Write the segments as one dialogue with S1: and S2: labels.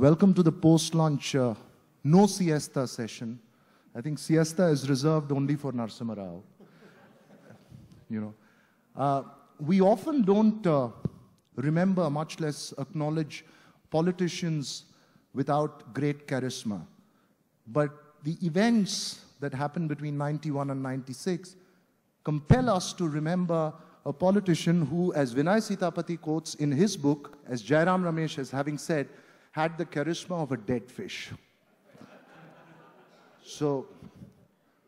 S1: Welcome to the post-lunch uh, no siesta session. I think siesta is reserved only for Narasimha Rao. you know, uh, we often don't uh, remember, much less acknowledge, politicians without great charisma. But the events that happened between 91 and 96 compel us to remember a politician who, as Vinay Sitapati quotes in his book, as Jairam Ramesh as having said, had the charisma of a dead fish. so,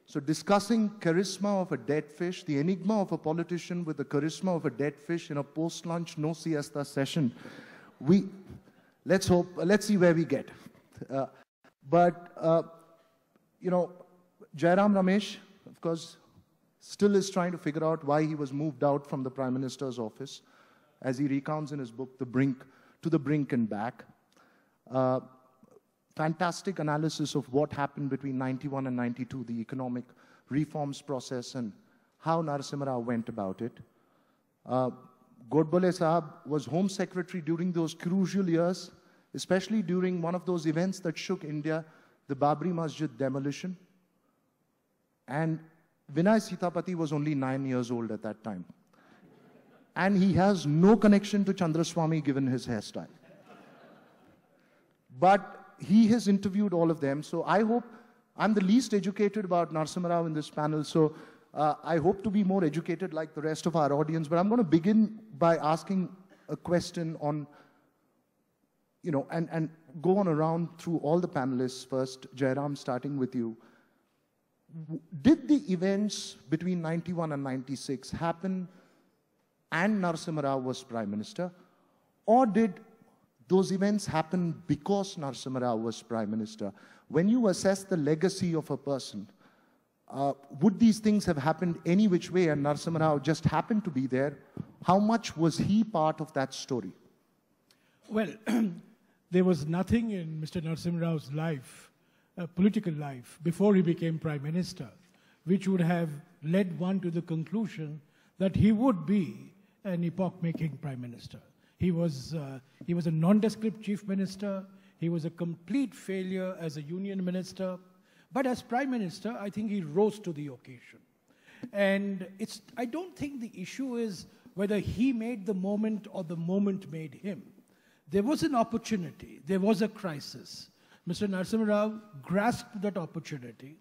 S1: so discussing charisma of a dead fish, the enigma of a politician with the charisma of a dead fish in a post-lunch no siesta session, we, let's hope, let's see where we get. Uh, but, uh, you know, Jairam Ramesh, of course, still is trying to figure out why he was moved out from the Prime Minister's office, as he recounts in his book, The Brink, to the Brink and Back. Uh, fantastic analysis of what happened between 91 and 92, the economic reforms process and how Narasimha went about it. Uh, Godbole was Home Secretary during those crucial years, especially during one of those events that shook India, the Babri Masjid demolition. And Vinay Sitapati was only nine years old at that time. And he has no connection to Chandraswamy given his hairstyle. But he has interviewed all of them. So I hope, I'm the least educated about Narasimha Rao in this panel. So uh, I hope to be more educated like the rest of our audience. But I'm going to begin by asking a question on, you know, and, and go on around through all the panelists first. Jairam, starting with you did the events between 91 and 96 happen and Narasimha Rao was Prime Minister? Or did those events happened because Narasimha Rao was Prime Minister? When you assess the legacy of a person, uh, would these things have happened any which way and Narasimha Rao just happened to be there? How much was he part of that story?
S2: Well, there was nothing in Mr. Narasimha Rao's life uh, political life before he became prime minister, which would have led one to the conclusion that he would be an epoch-making prime minister. He was, uh, he was a nondescript chief minister. He was a complete failure as a union minister. But as prime minister, I think he rose to the occasion. And it's, I don't think the issue is whether he made the moment or the moment made him. There was an opportunity. There was a crisis. Mr. Narasimha Rao grasped that opportunity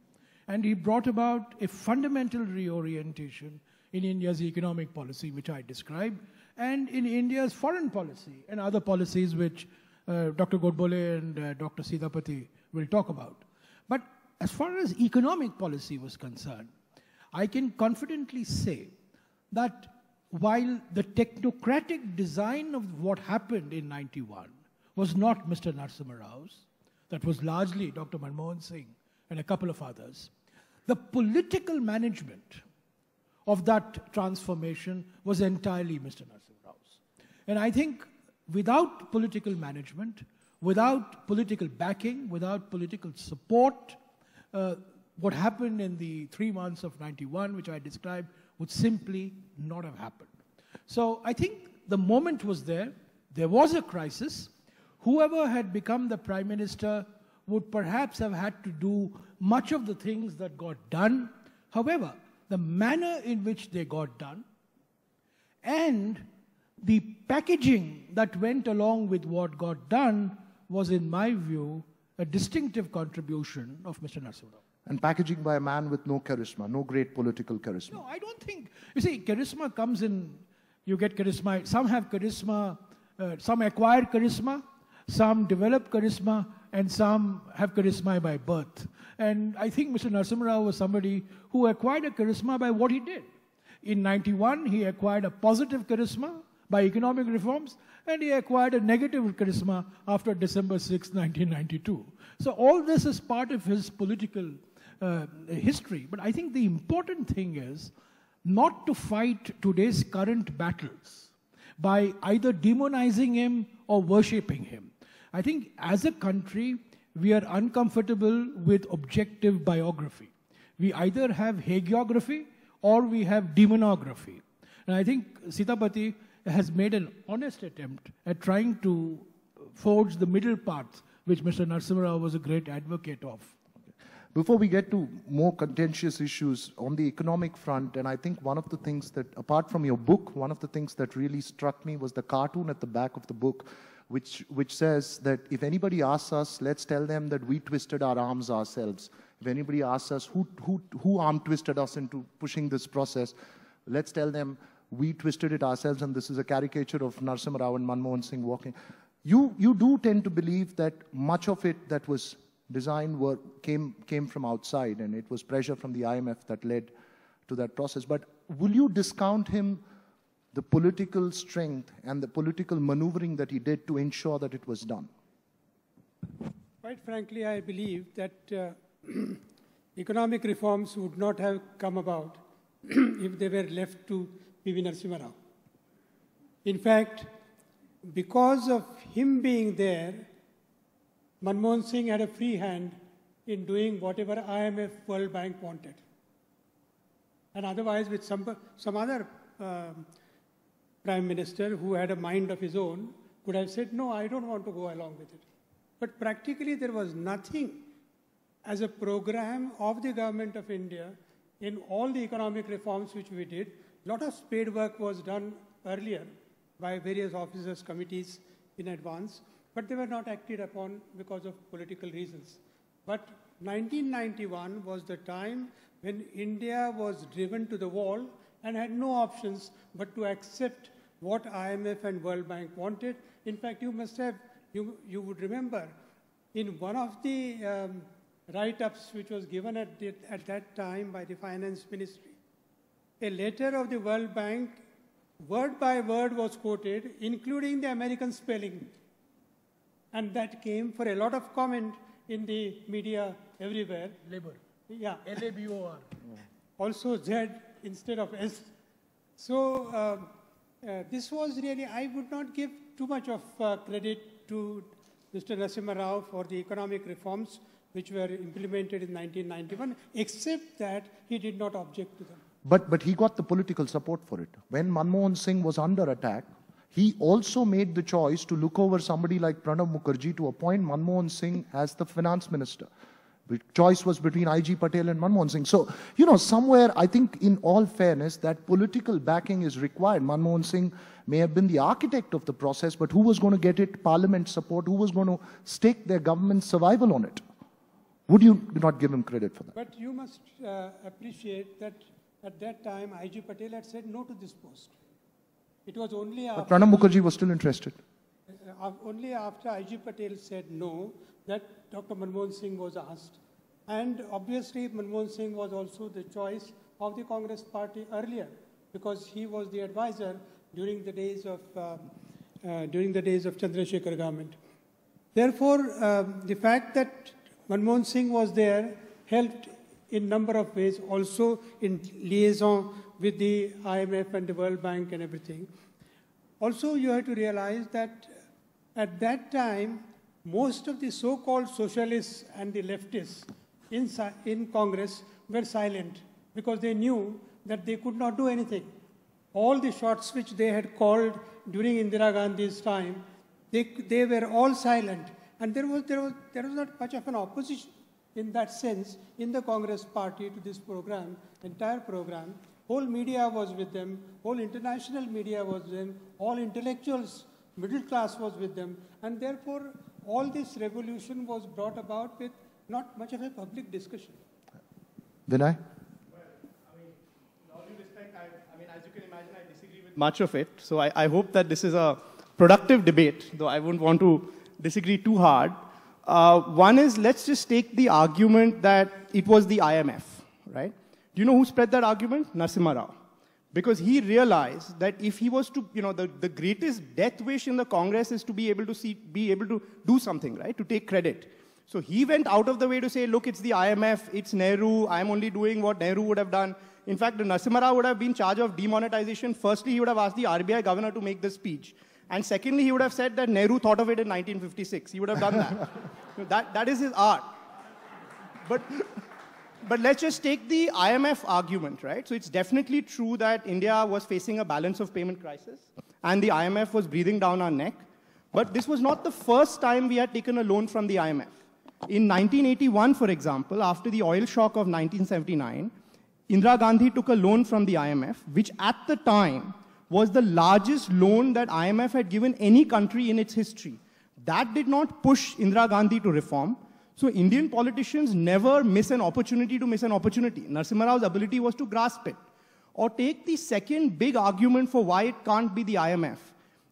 S2: and he brought about a fundamental reorientation in India's economic policy, which I described, and in India's foreign policy and other policies which uh, Dr. Godbole and uh, Dr. Sitapati will talk about. But as far as economic policy was concerned, I can confidently say that while the technocratic design of what happened in 91 was not Mr. Narasimha Rao's, that was largely Dr. Manmohan Singh and a couple of others. The political management of that transformation was entirely Mr. Narasimha. And I think without political management, without political backing, without political support, uh, what happened in the three months of 91, which I described, would simply not have happened. So I think the moment was there. There was a crisis whoever had become the prime minister would perhaps have had to do much of the things that got done. However, the manner in which they got done and the packaging that went along with what got done was, in my view, a distinctive contribution of Mr. Narasimha.
S1: And packaging by a man with no charisma, no great political charisma.
S2: No, I don't think. You see, charisma comes in, you get charisma. Some have charisma, uh, some acquire charisma, some develop charisma, and some have charisma by birth. And I think Mr. Narasimha was somebody who acquired a charisma by what he did. In 91, he acquired a positive charisma by economic reforms, and he acquired a negative charisma after December 6, 1992. So all this is part of his political uh, history. But I think the important thing is not to fight today's current battles by either demonizing him or worshipping him. I think as a country, we are uncomfortable with objective biography. We either have hagiography or we have demonography. And I think Sitapati has made an honest attempt at trying to forge the middle path which Mr. Narasimha was a great advocate of.
S1: Before we get to more contentious issues on the economic front, and I think one of the things that, apart from your book, one of the things that really struck me was the cartoon at the back of the book, which, which says that if anybody asks us, let's tell them that we twisted our arms ourselves. If anybody asks us who, who, who arm twisted us into pushing this process, let's tell them we twisted it ourselves, and this is a caricature of Narasimha Rao and Manmohan Singh walking. You, you do tend to believe that much of it that was designed were, came, came from outside, and it was pressure from the IMF that led to that process. But will you discount him the political strength and the political maneuvering that he did to ensure that it was done?
S3: Quite frankly, I believe that uh, economic reforms would not have come about if they were left to P.V. Narasimha Rao. In fact, because of him being there, Manmohan Singh had a free hand in doing whatever IMF World Bank wanted. And otherwise, with some, some other uh, prime minister who had a mind of his own, could have said, No, I don't want to go along with it. But practically, there was nothing as a program of the government of India in all the economic reforms which we did. A lot of spade work was done earlier by various officers, committees in advance but they were not acted upon because of political reasons. But 1991 was the time when India was driven to the wall and had no options but to accept what IMF and World Bank wanted. In fact, you must have, you, you would remember, in one of the um, write-ups which was given at, the, at that time by the Finance Ministry, a letter of the World Bank, word by word was quoted, including the American spelling and that came for a lot of comment in the media everywhere.
S2: Labor.
S3: Yeah.
S2: L-A-B-O-R.
S3: Also Z instead of S. So uh, uh, this was really, I would not give too much of uh, credit to Mr. Narasimha Rao for the economic reforms which were implemented in 1991, except that he did not object to them.
S1: But, but he got the political support for it. When Manmohan Singh was under attack, he also made the choice to look over somebody like Pranab Mukherjee to appoint Manmohan Singh as the finance minister. The choice was between I.G. Patel and Manmohan Singh. So, you know, somewhere, I think in all fairness, that political backing is required. Manmohan Singh may have been the architect of the process, but who was going to get it parliament support? Who was going to stake their government's survival on it? Would you not give him credit for that?
S3: But you must uh, appreciate that at that time, I.G. Patel had said no to this post. It was only
S1: after... But Pranab Mukherjee was still interested.
S3: Uh, only after I.G. Patel said no that Dr. Manmohan Singh was asked. And obviously, Manmohan Singh was also the choice of the Congress party earlier because he was the advisor during the days of, uh, uh, during the days of Chandrasekhar government. Therefore, um, the fact that Manmohan Singh was there helped in number of ways, also in liaison with the IMF and the World Bank and everything. Also, you have to realize that at that time, most of the so-called socialists and the leftists in, in Congress were silent because they knew that they could not do anything. All the shots which they had called during Indira Gandhi's time, they, they were all silent. And there was, there, was, there was not much of an opposition in that sense in the Congress party to this program, entire program. Whole media was with them, whole international media was with them, all intellectuals, middle class was with them, and therefore all this revolution was brought about with not much of a public discussion.
S1: Vinay? Well, I mean, in
S4: all due respect, I, I mean, as you can imagine, I disagree with much of it. So I, I, hope that this is a productive debate, though I wouldn't want to disagree too hard. Uh, one is let's just take the argument that it was the IMF, right? Do you know who spread that argument? Narasimha Rao. Because he realized that if he was to, you know, the, the greatest death wish in the Congress is to be able to see, be able to do something, right? To take credit. So he went out of the way to say, look, it's the IMF, it's Nehru, I'm only doing what Nehru would have done. In fact, Narasimha Rao would have been in charge of demonetization. Firstly, he would have asked the RBI governor to make the speech. And secondly, he would have said that Nehru thought of it in 1956. He would have done that. that, that is his art. But but let's just take the IMF argument, right? So it's definitely true that India was facing a balance of payment crisis and the IMF was breathing down our neck. But this was not the first time we had taken a loan from the IMF. In 1981, for example, after the oil shock of 1979, Indira Gandhi took a loan from the IMF, which at the time was the largest loan that IMF had given any country in its history. That did not push Indira Gandhi to reform. So Indian politicians never miss an opportunity to miss an opportunity. Narasimha Rao's ability was to grasp it. Or take the second big argument for why it can't be the IMF.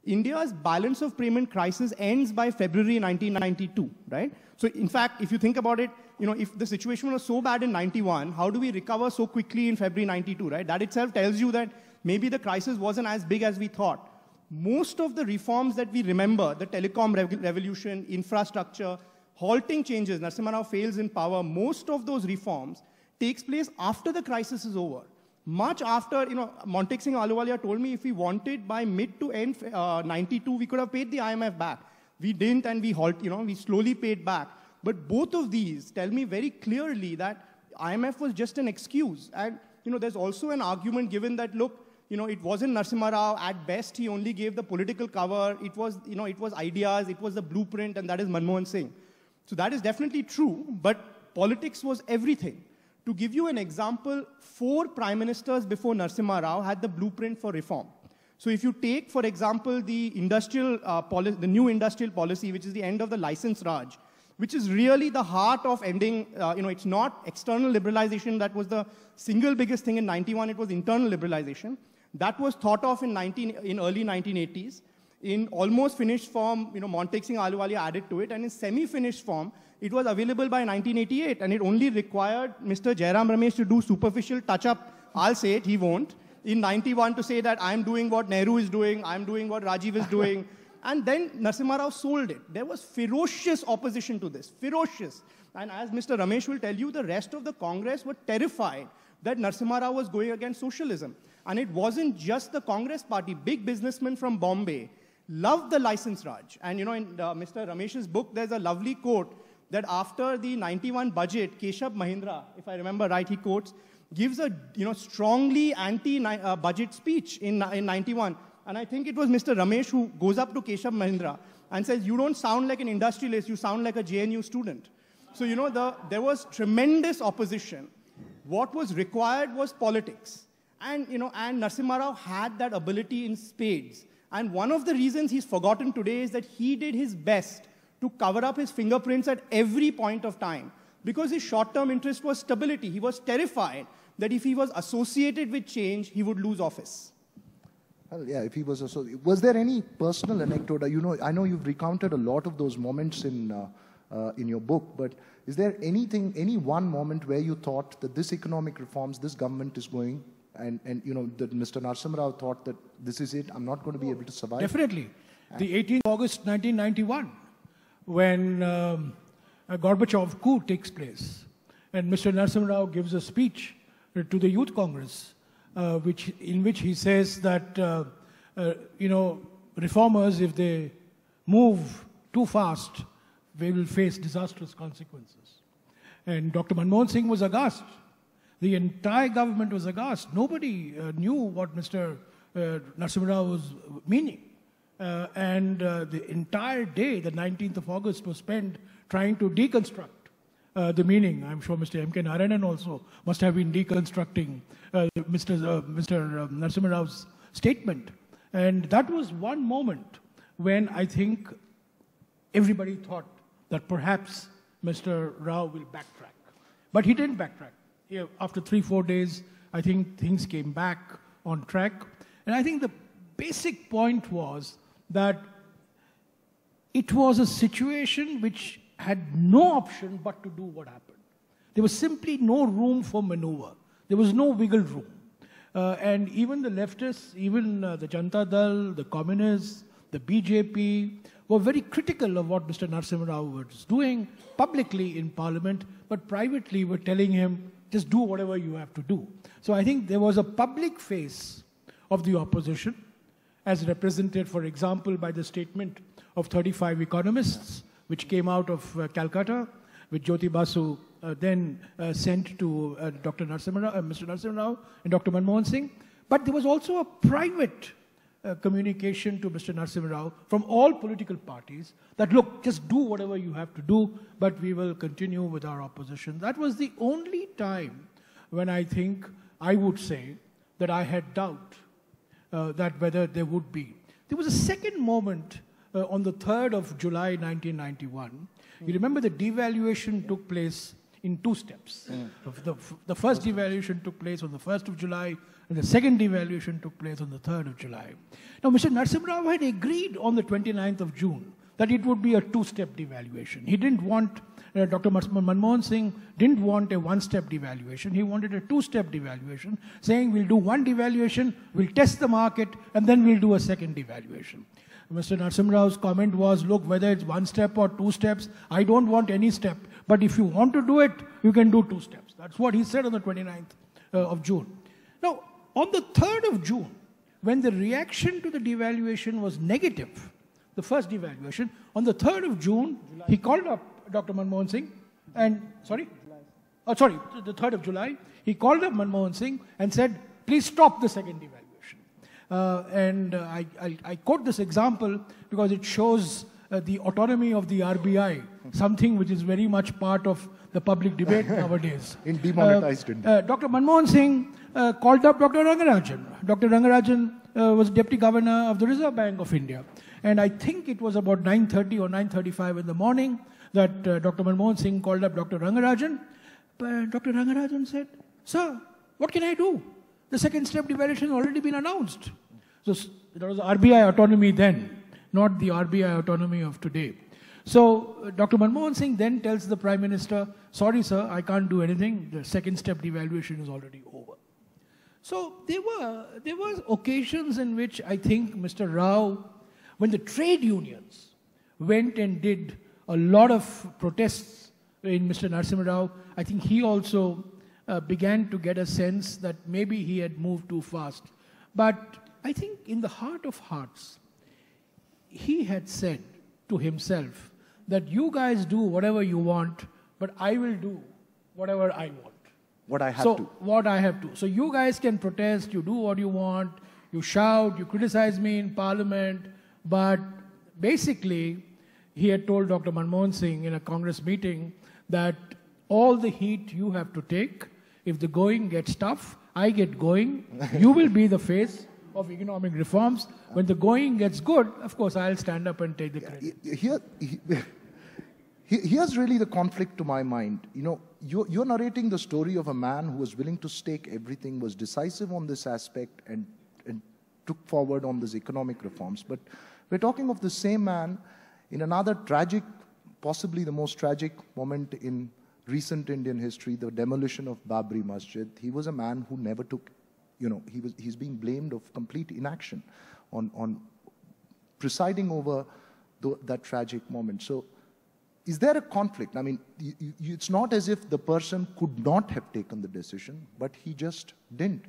S4: India's balance of payment crisis ends by February 1992, right? So in fact, if you think about it, you know, if the situation was so bad in 91, how do we recover so quickly in February 92, right? That itself tells you that maybe the crisis wasn't as big as we thought. Most of the reforms that we remember, the telecom revolution, infrastructure, halting changes, Narasimha Rao fails in power, most of those reforms takes place after the crisis is over. Much after, you know, Montek Singh Ahluwalia told me if we wanted by mid to end uh, 92, we could have paid the IMF back. We didn't and we halt, you know, we slowly paid back. But both of these tell me very clearly that IMF was just an excuse. And, you know, there's also an argument given that, look, you know, it wasn't Narasimha Rao. At best, he only gave the political cover. It was, you know, it was ideas, it was the blueprint, and that is Manmohan Singh. So that is definitely true, but politics was everything. To give you an example, four prime ministers before Narasimha Rao had the blueprint for reform. So if you take, for example, the industrial uh, policy, the new industrial policy, which is the end of the license Raj, which is really the heart of ending, uh, you know, it's not external liberalization that was the single biggest thing in 91, it was internal liberalization. That was thought of in, 19, in early 1980s. In almost finished form, you know, Montek Singh Ahluwalia added to it, and in semi-finished form, it was available by 1988, and it only required Mr. Jairam Ramesh to do superficial touch-up. I'll say it, he won't. In 91 to say that I'm doing what Nehru is doing, I'm doing what Rajiv is doing. and then Narasimha Rao sold it. There was ferocious opposition to this, ferocious. And as Mr. Ramesh will tell you, the rest of the Congress were terrified that Narasimha Rao was going against socialism. And it wasn't just the Congress party. Big businessmen from Bombay loved the license Raj. And you know, in uh, Mr. Ramesh's book, there's a lovely quote that after the 91 budget, Keshub Mahindra, if I remember right, he quotes, gives a you know, strongly anti-budget uh, speech in, in 91. And I think it was Mr. Ramesh who goes up to Keshub Mahindra and says, you don't sound like an industrialist, you sound like a JNU student. So, you know, the, there was tremendous opposition. What was required was politics. And, you know, and Narasimha Rao had that ability in spades. And one of the reasons he's forgotten today is that he did his best to cover up his fingerprints at every point of time. Because his short-term interest was stability. He was terrified that if he was associated with change, he would lose office.
S1: Well, yeah, if he was associated. Was there any personal anecdote? You know, I know you've recounted a lot of those moments in, uh, uh, in your book, but is there anything, any one moment where you thought that this economic reforms, this government is going and, and you know, that Mr. Narasimha Rao thought that this is it, I'm not going to be able to survive?
S2: Definitely. The 18th August 1991, when um, a Gorbachev coup takes place, and Mr. Narasimha Rao gives a speech to the Youth Congress, uh, which, in which he says that, uh, uh, you know, reformers, if they move too fast, they will face disastrous consequences. And Dr. Manmohan Singh was aghast the entire government was aghast. Nobody uh, knew what Mr. Uh, Rao was meaning. Uh, and uh, the entire day, the 19th of August, was spent trying to deconstruct uh, the meaning. I'm sure Mr. M.K. Narayanan also must have been deconstructing uh, Mr. Uh, Mr. Narasimha Rao's statement. And that was one moment when I think everybody thought that perhaps Mr. Rao will backtrack. But he didn't backtrack yeah, after three, four days, I think things came back on track. And I think the basic point was that it was a situation which had no option but to do what happened. There was simply no room for maneuver. There was no wiggle room. Uh, and even the leftists, even uh, the Janata Dal, the communists, the BJP, were very critical of what Mr. Narasimha Rao was doing publicly in parliament, but privately were telling him, just do whatever you have to do. So I think there was a public face of the opposition, as represented, for example, by the statement of 35 economists, which came out of uh, Calcutta, which Jyoti Basu uh, then uh, sent to uh, Dr. Narasimha uh, Mr. Narasimha Rao and Dr. Manmohan Singh. But there was also a private uh, communication to Mr. Narasimha Rao from all political parties that, look, just do whatever you have to do, but we will continue with our opposition. That was the only time when I think I would say that I had doubt uh, that whether there would be. There was a second moment uh, on the 3rd of July 1991. You remember the devaluation took place in two steps. The, the first devaluation took place on the 1st of July, the second devaluation took place on the 3rd of July. Now, Mr. Narasimha Rao had agreed on the 29th of June that it would be a two-step devaluation. He didn't want, uh, Dr. Manmohan Singh didn't want a one-step devaluation. He wanted a two-step devaluation, saying we'll do one devaluation, we'll test the market, and then we'll do a second devaluation. Mr. Narasimha Rao's comment was, look, whether it's one step or two steps, I don't want any step. But if you want to do it, you can do two steps. That's what he said on the 29th uh, of June. Now, on the 3rd of June, when the reaction to the devaluation was negative, the first devaluation. On the 3rd of June, July. he called up Dr. Manmohan Singh and, sorry? Oh, sorry, the 3rd of July, he called up Manmohan Singh and said, please stop the second devaluation. Uh, and uh, I, I, I, quote this example because it shows uh, the autonomy of the RBI, something which is very much part of the public debate nowadays.
S1: In demonetized
S2: uh, India. Uh, Dr. Manmohan Singh uh, called up Dr. Rangarajan. Dr. Rangarajan was deputy governor of the Reserve Bank of India. And I think it was about 9.30 or 9.35 in the morning that uh, Dr. Manmohan Singh called up Dr. Rangarajan. But Dr. Rangarajan said, Sir, what can I do? The second step devaluation has already been announced. So there was RBI autonomy then, not the RBI autonomy of today. So uh, Dr. Manmohan Singh then tells the Prime Minister, sorry sir, I can't do anything. The second step devaluation is already over. So there were, there were occasions in which I think Mr. Rao when the trade unions went and did a lot of protests in Mr. Narasimha Rao, I think he also uh, began to get a sense that maybe he had moved too fast. But I think in the heart of hearts, he had said to himself that you guys do whatever you want, but I will do whatever I want.
S1: What I have
S2: so,
S1: to.
S2: What I have to. So you guys can protest, you do what you want, you shout, you criticize me in parliament, but basically, he had told Dr. Manmohan Singh in a Congress meeting that all the heat you have to take, if the going gets tough, I get going, you will be the face of economic reforms. When the going gets good, of course, I'll stand up and take the credit.
S1: Here, here's really the conflict to my mind. You know, you're, you're narrating the story of a man who was willing to stake everything, was decisive on this aspect, and, and took forward on these economic reforms. But we're talking of the same man in another tragic, possibly the most tragic moment in recent Indian history, the demolition of Babri Masjid. He was a man who never took, you know, he was, he's being blamed of complete inaction on, on presiding over that tragic moment. So is there a conflict? I mean, you, you, it's not as if the person could not have taken the decision, but he just didn't.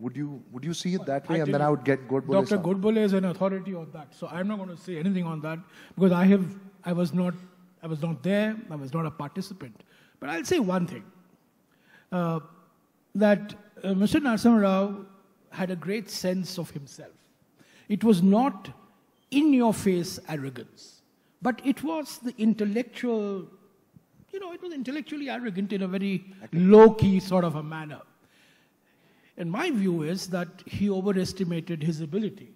S1: Would you would you see it that way? I and then I would get Godbole.
S2: Dr. Godbole is an authority on that, so I'm not going to say anything on that because I have I was not I was not there. I was not a participant. But I'll say one thing: uh, that uh, Mr. Narasimha Rao had a great sense of himself. It was not in your face arrogance but it was the intellectual, you know, it was intellectually arrogant in a very low key sort of a manner. And my view is that he overestimated his ability,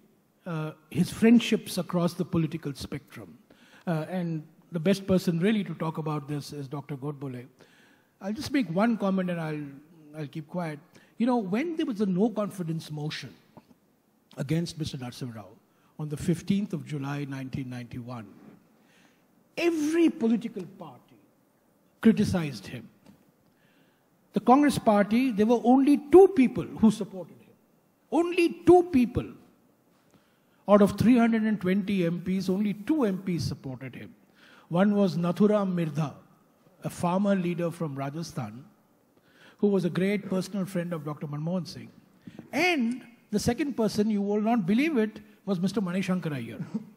S2: uh, his friendships across the political spectrum. Uh, and the best person really to talk about this is Dr. Godbole. I'll just make one comment and I'll, I'll keep quiet. You know, when there was a no confidence motion against Mr. Narasimha Rao on the 15th of July 1991, every political party criticized him. The Congress party, there were only two people who supported him. Only two people. Out of 320 MPs, only two MPs supported him. One was Nathuram Mirdha, a farmer leader from Rajasthan, who was a great personal friend of Dr. Manmohan Singh. And the second person, you will not believe it, was Mr. Mani Shankar Aiyar.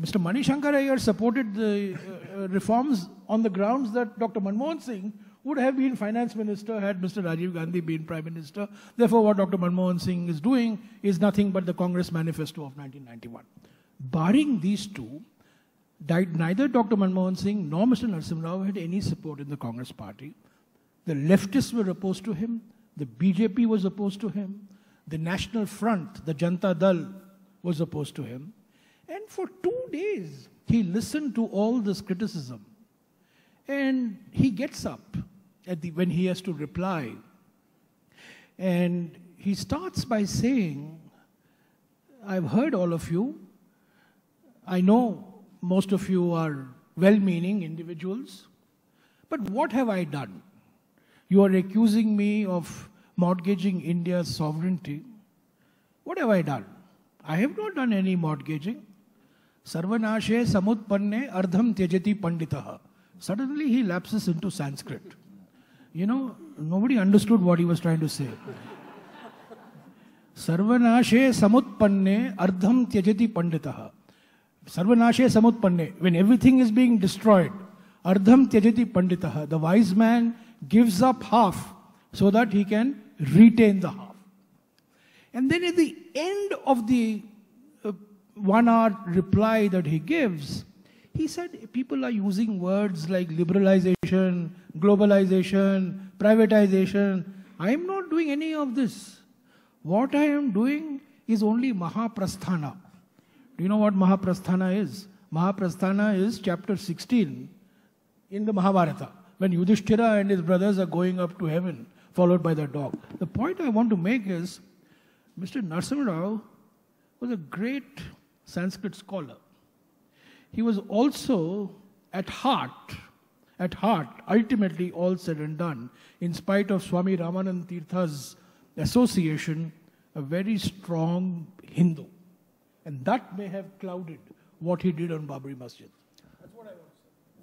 S2: Mr. Mani Shankar Aiyar supported the uh, uh, reforms on the grounds that Dr. Manmohan Singh would have been finance minister had Mr. Rajiv Gandhi been prime minister. Therefore, what Dr. Manmohan Singh is doing is nothing but the Congress manifesto of 1991. Barring these two, neither Dr. Manmohan Singh nor Mr. Narasimha Rao had any support in the Congress party. The leftists were opposed to him. The BJP was opposed to him. The National Front, the Janata Dal, was opposed to him. And for two days, he listened to all this criticism. And he gets up the, when he has to reply. And he starts by saying, I've heard all of you. I know most of you are well meaning individuals. But what have I done? You are accusing me of mortgaging India's sovereignty. What have I done? I have not done any mortgaging. सर्वनाशे समुत्पन्ने अर्धम त्यजति पंडित suddenly he lapses into Sanskrit you know nobody understood what you was to say सर्वनाशे समुत्पन्ने अर्धम त्यजति पंडित सर्वनाशे समुत्पन्ने when everything is being destroyed अर्धम त्यजति पंडित the wise man gives up half so that he can retain the half and then at the end of the one hour reply that he gives, he said people are using words like liberalization, globalization, privatization. I am not doing any of this. What I am doing is only Mahaprasthana. Do you know what Mahaprasthana is? Mahaprasthana is chapter 16 in the Mahabharata, when Yudhishthira and his brothers are going up to heaven, followed by the dog. The point I want to make is Mr. Narasimha Rao was a great Sanskrit scholar. He was also at heart, at heart, ultimately all said and done, in spite of Swami Ramanand Tirtha's association, a very strong Hindu. And that may have clouded what he did on Babri Masjid. That's what I want.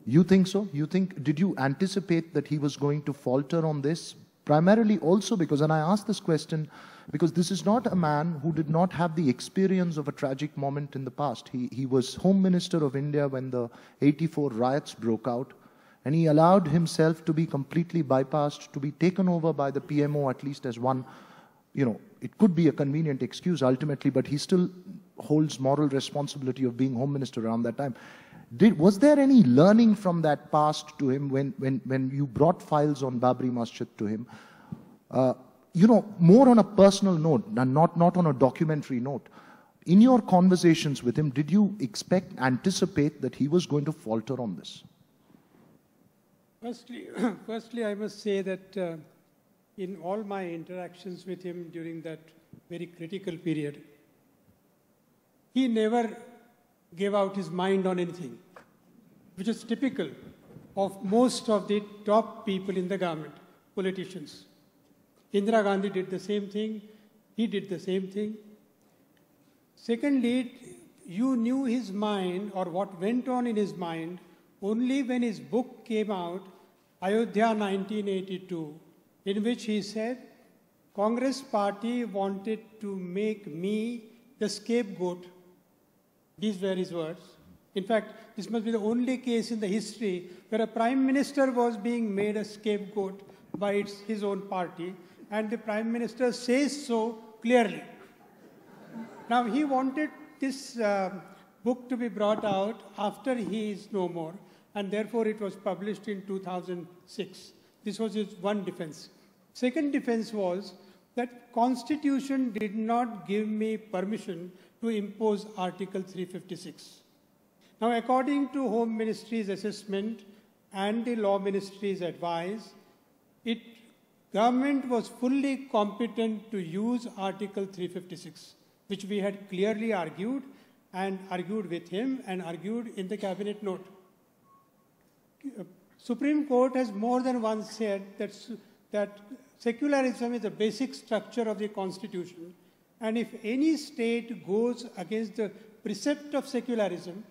S1: You think so? You think, did you anticipate that he was going to falter on this? Primarily also because, and I asked this question because this is not a man who did not have the experience of a tragic moment in the past. He, he was Home Minister of India when the 84 riots broke out, and he allowed himself to be completely bypassed, to be taken over by the PMO, at least as one, you know, it could be a convenient excuse ultimately, but he still holds moral responsibility of being Home Minister around that time. Did, was there any learning from that past to him when, when, when you brought files on Babri Masjid to him? Uh, you know, more on a personal note, not, not on a documentary note. In your conversations with him, did you expect, anticipate that he was going to falter on this?
S3: Firstly, firstly I must say that uh, in all my interactions with him during that very critical period, he never gave out his mind on anything, which is typical of most of the top people in the government, politicians. Indira Gandhi did the same thing. He did the same thing. Secondly, you knew his mind or what went on in his mind only when his book came out, Ayodhya 1982, in which he said, Congress party wanted to make me the scapegoat. These were his words. In fact, this must be the only case in the history where a prime minister was being made a scapegoat by its, his own party and the Prime Minister says so clearly. Now, he wanted this uh, book to be brought out after he is no more, and therefore it was published in 2006. This was his one defense. Second defense was that Constitution did not give me permission to impose Article 356. Now, according to Home Ministry's assessment and the Law Ministry's advice, it government was fully competent to use Article 356, which we had clearly argued and argued with him and argued in the cabinet note. Uh, Supreme Court has more than once said that, that secularism is the basic structure of the constitution. And if any state goes against the precept of secularism,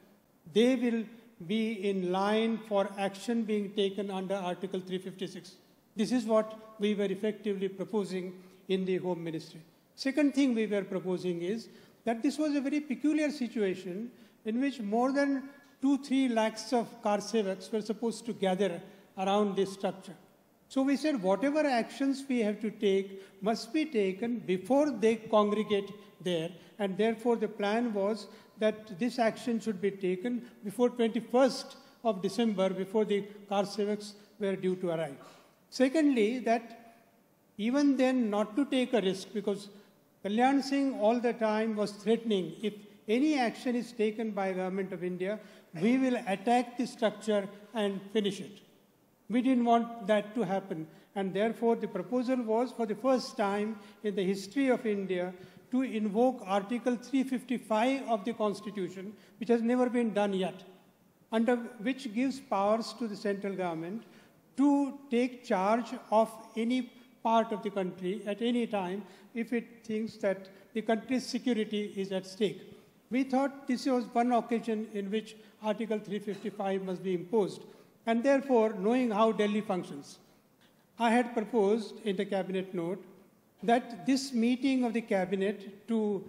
S3: they will be in line for action being taken under Article 356. This is what we were effectively proposing in the Home Ministry. Second thing we were proposing is that this was a very peculiar situation in which more than two, three lakhs of car were supposed to gather around this structure. So we said whatever actions we have to take must be taken before they congregate there. And therefore the plan was that this action should be taken before 21st of December, before the kar sevaks were due to arrive. Secondly, that even then not to take a risk because Kalyan Singh all the time was threatening if any action is taken by government of India, we will attack the structure and finish it. We didn't want that to happen. And therefore, the proposal was for the first time in the history of India to invoke Article 355 of the Constitution, which has never been done yet, under which gives powers to the central government to take charge of any part of the country at any time if it thinks that the country's security is at stake. We thought this was one occasion in which Article 355 must be imposed. And therefore, knowing how Delhi functions, I had proposed in the cabinet note that this meeting of the cabinet to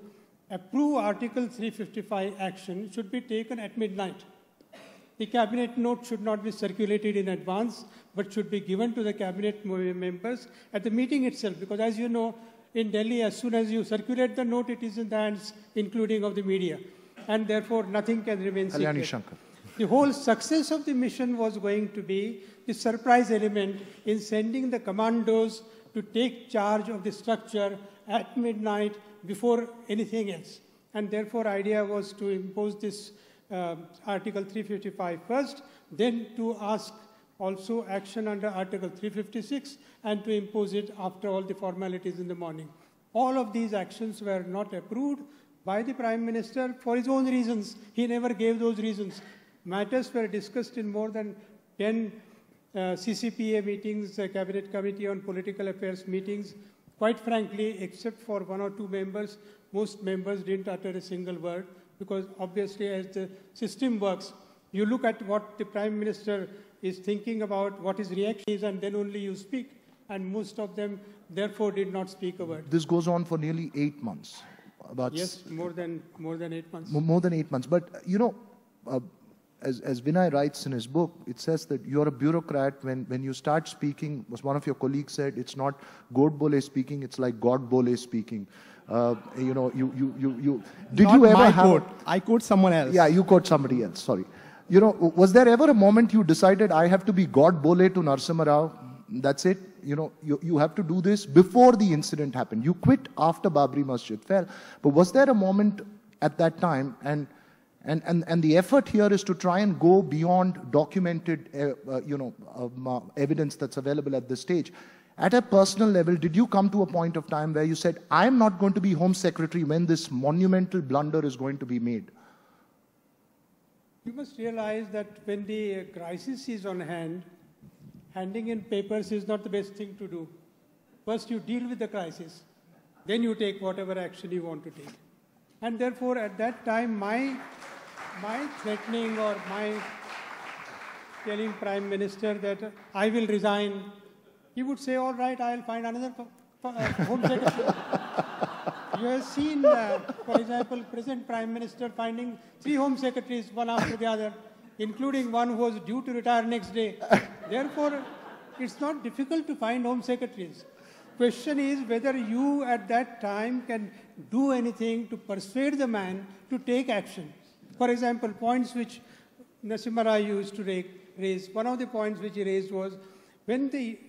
S3: approve Article 355 action should be taken at midnight. The cabinet note should not be circulated in advance, but should be given to the cabinet members at the meeting itself, because as you know, in Delhi, as soon as you circulate the note, it is in the hands, including of the media. And therefore, nothing can remain
S1: Kalyani
S3: secret.
S1: Shankar.
S3: The whole success of the mission was going to be the surprise element in sending the commandos to take charge of the structure at midnight before anything else. And therefore, idea was to impose this uh, Article 355 first, then to ask also action under Article 356 and to impose it after all the formalities in the morning. All of these actions were not approved by the Prime Minister for his own reasons. He never gave those reasons. Matters were discussed in more than 10 uh, CCPA meetings, uh, Cabinet Committee on Political Affairs meetings. Quite frankly, except for one or two members, most members didn't utter a single word because obviously as the system works, you look at what the Prime Minister is thinking about what his reaction is, and then only you speak. And most of them, therefore, did not speak a word.
S1: This goes on for nearly eight months. About
S3: Yes, more than more than eight months.
S1: More than eight months. But, uh, you know, uh, as, as Vinay writes in his book, it says that you're a bureaucrat when, when you start speaking, as one of your colleagues said, it's not God Bole speaking, it's like God Bole speaking. Uh, you know, you, you, you, you did
S4: Not
S1: you ever
S4: my
S1: have.
S4: quote. I quote someone else.
S1: yeah, you quote somebody else, sorry. You know, was there ever a moment you decided, I have to be God Bole to Narasimha Rao? That's it. You know, you, you have to do this before the incident happened. You quit after Babri Masjid fell. But was there a moment at that time, and, and, and, and the effort here is to try and go beyond documented, uh, uh, you know, um, evidence that's available at this stage. At a personal level, did you come to a point of time where you said, I'm not going to be Home Secretary when this monumental blunder is going to be made?
S3: You must realize that when the crisis is on hand, handing in papers is not the best thing to do. First, you deal with the crisis, then you take whatever action you want to take. And therefore, at that time, my, my threatening or my telling Prime Minister that I will resign, he would say, All right, I'll find another uh, Home Secretary. You have seen, uh, for example, present Prime Minister finding three Home Secretaries, one after the other, including one who was due to retire next day. Therefore, it's not difficult to find Home Secretaries. Question is whether you at that time can do anything to persuade the man to take action. For example, points which Narasimha Rao used to raise, one of the points which he raised was when the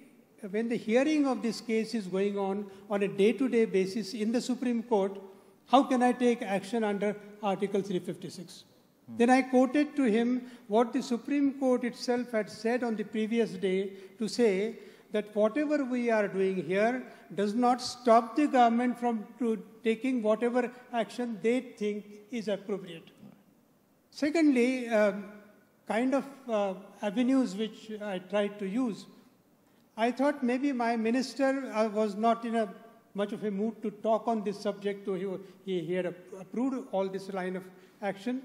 S3: when the hearing of this case is going on on a day-to-day basis in the Supreme Court, how can I take action under Article 356? Then I quoted to him what the Supreme Court itself had said on the previous day to say that whatever we are doing here does not stop the government from taking whatever action they think is appropriate. Secondly, um, kind of uh, avenues which I tried to use. I thought maybe my minister uh, was not in a much of a mood to talk on this subject, though he, he, he had approved all this line of action.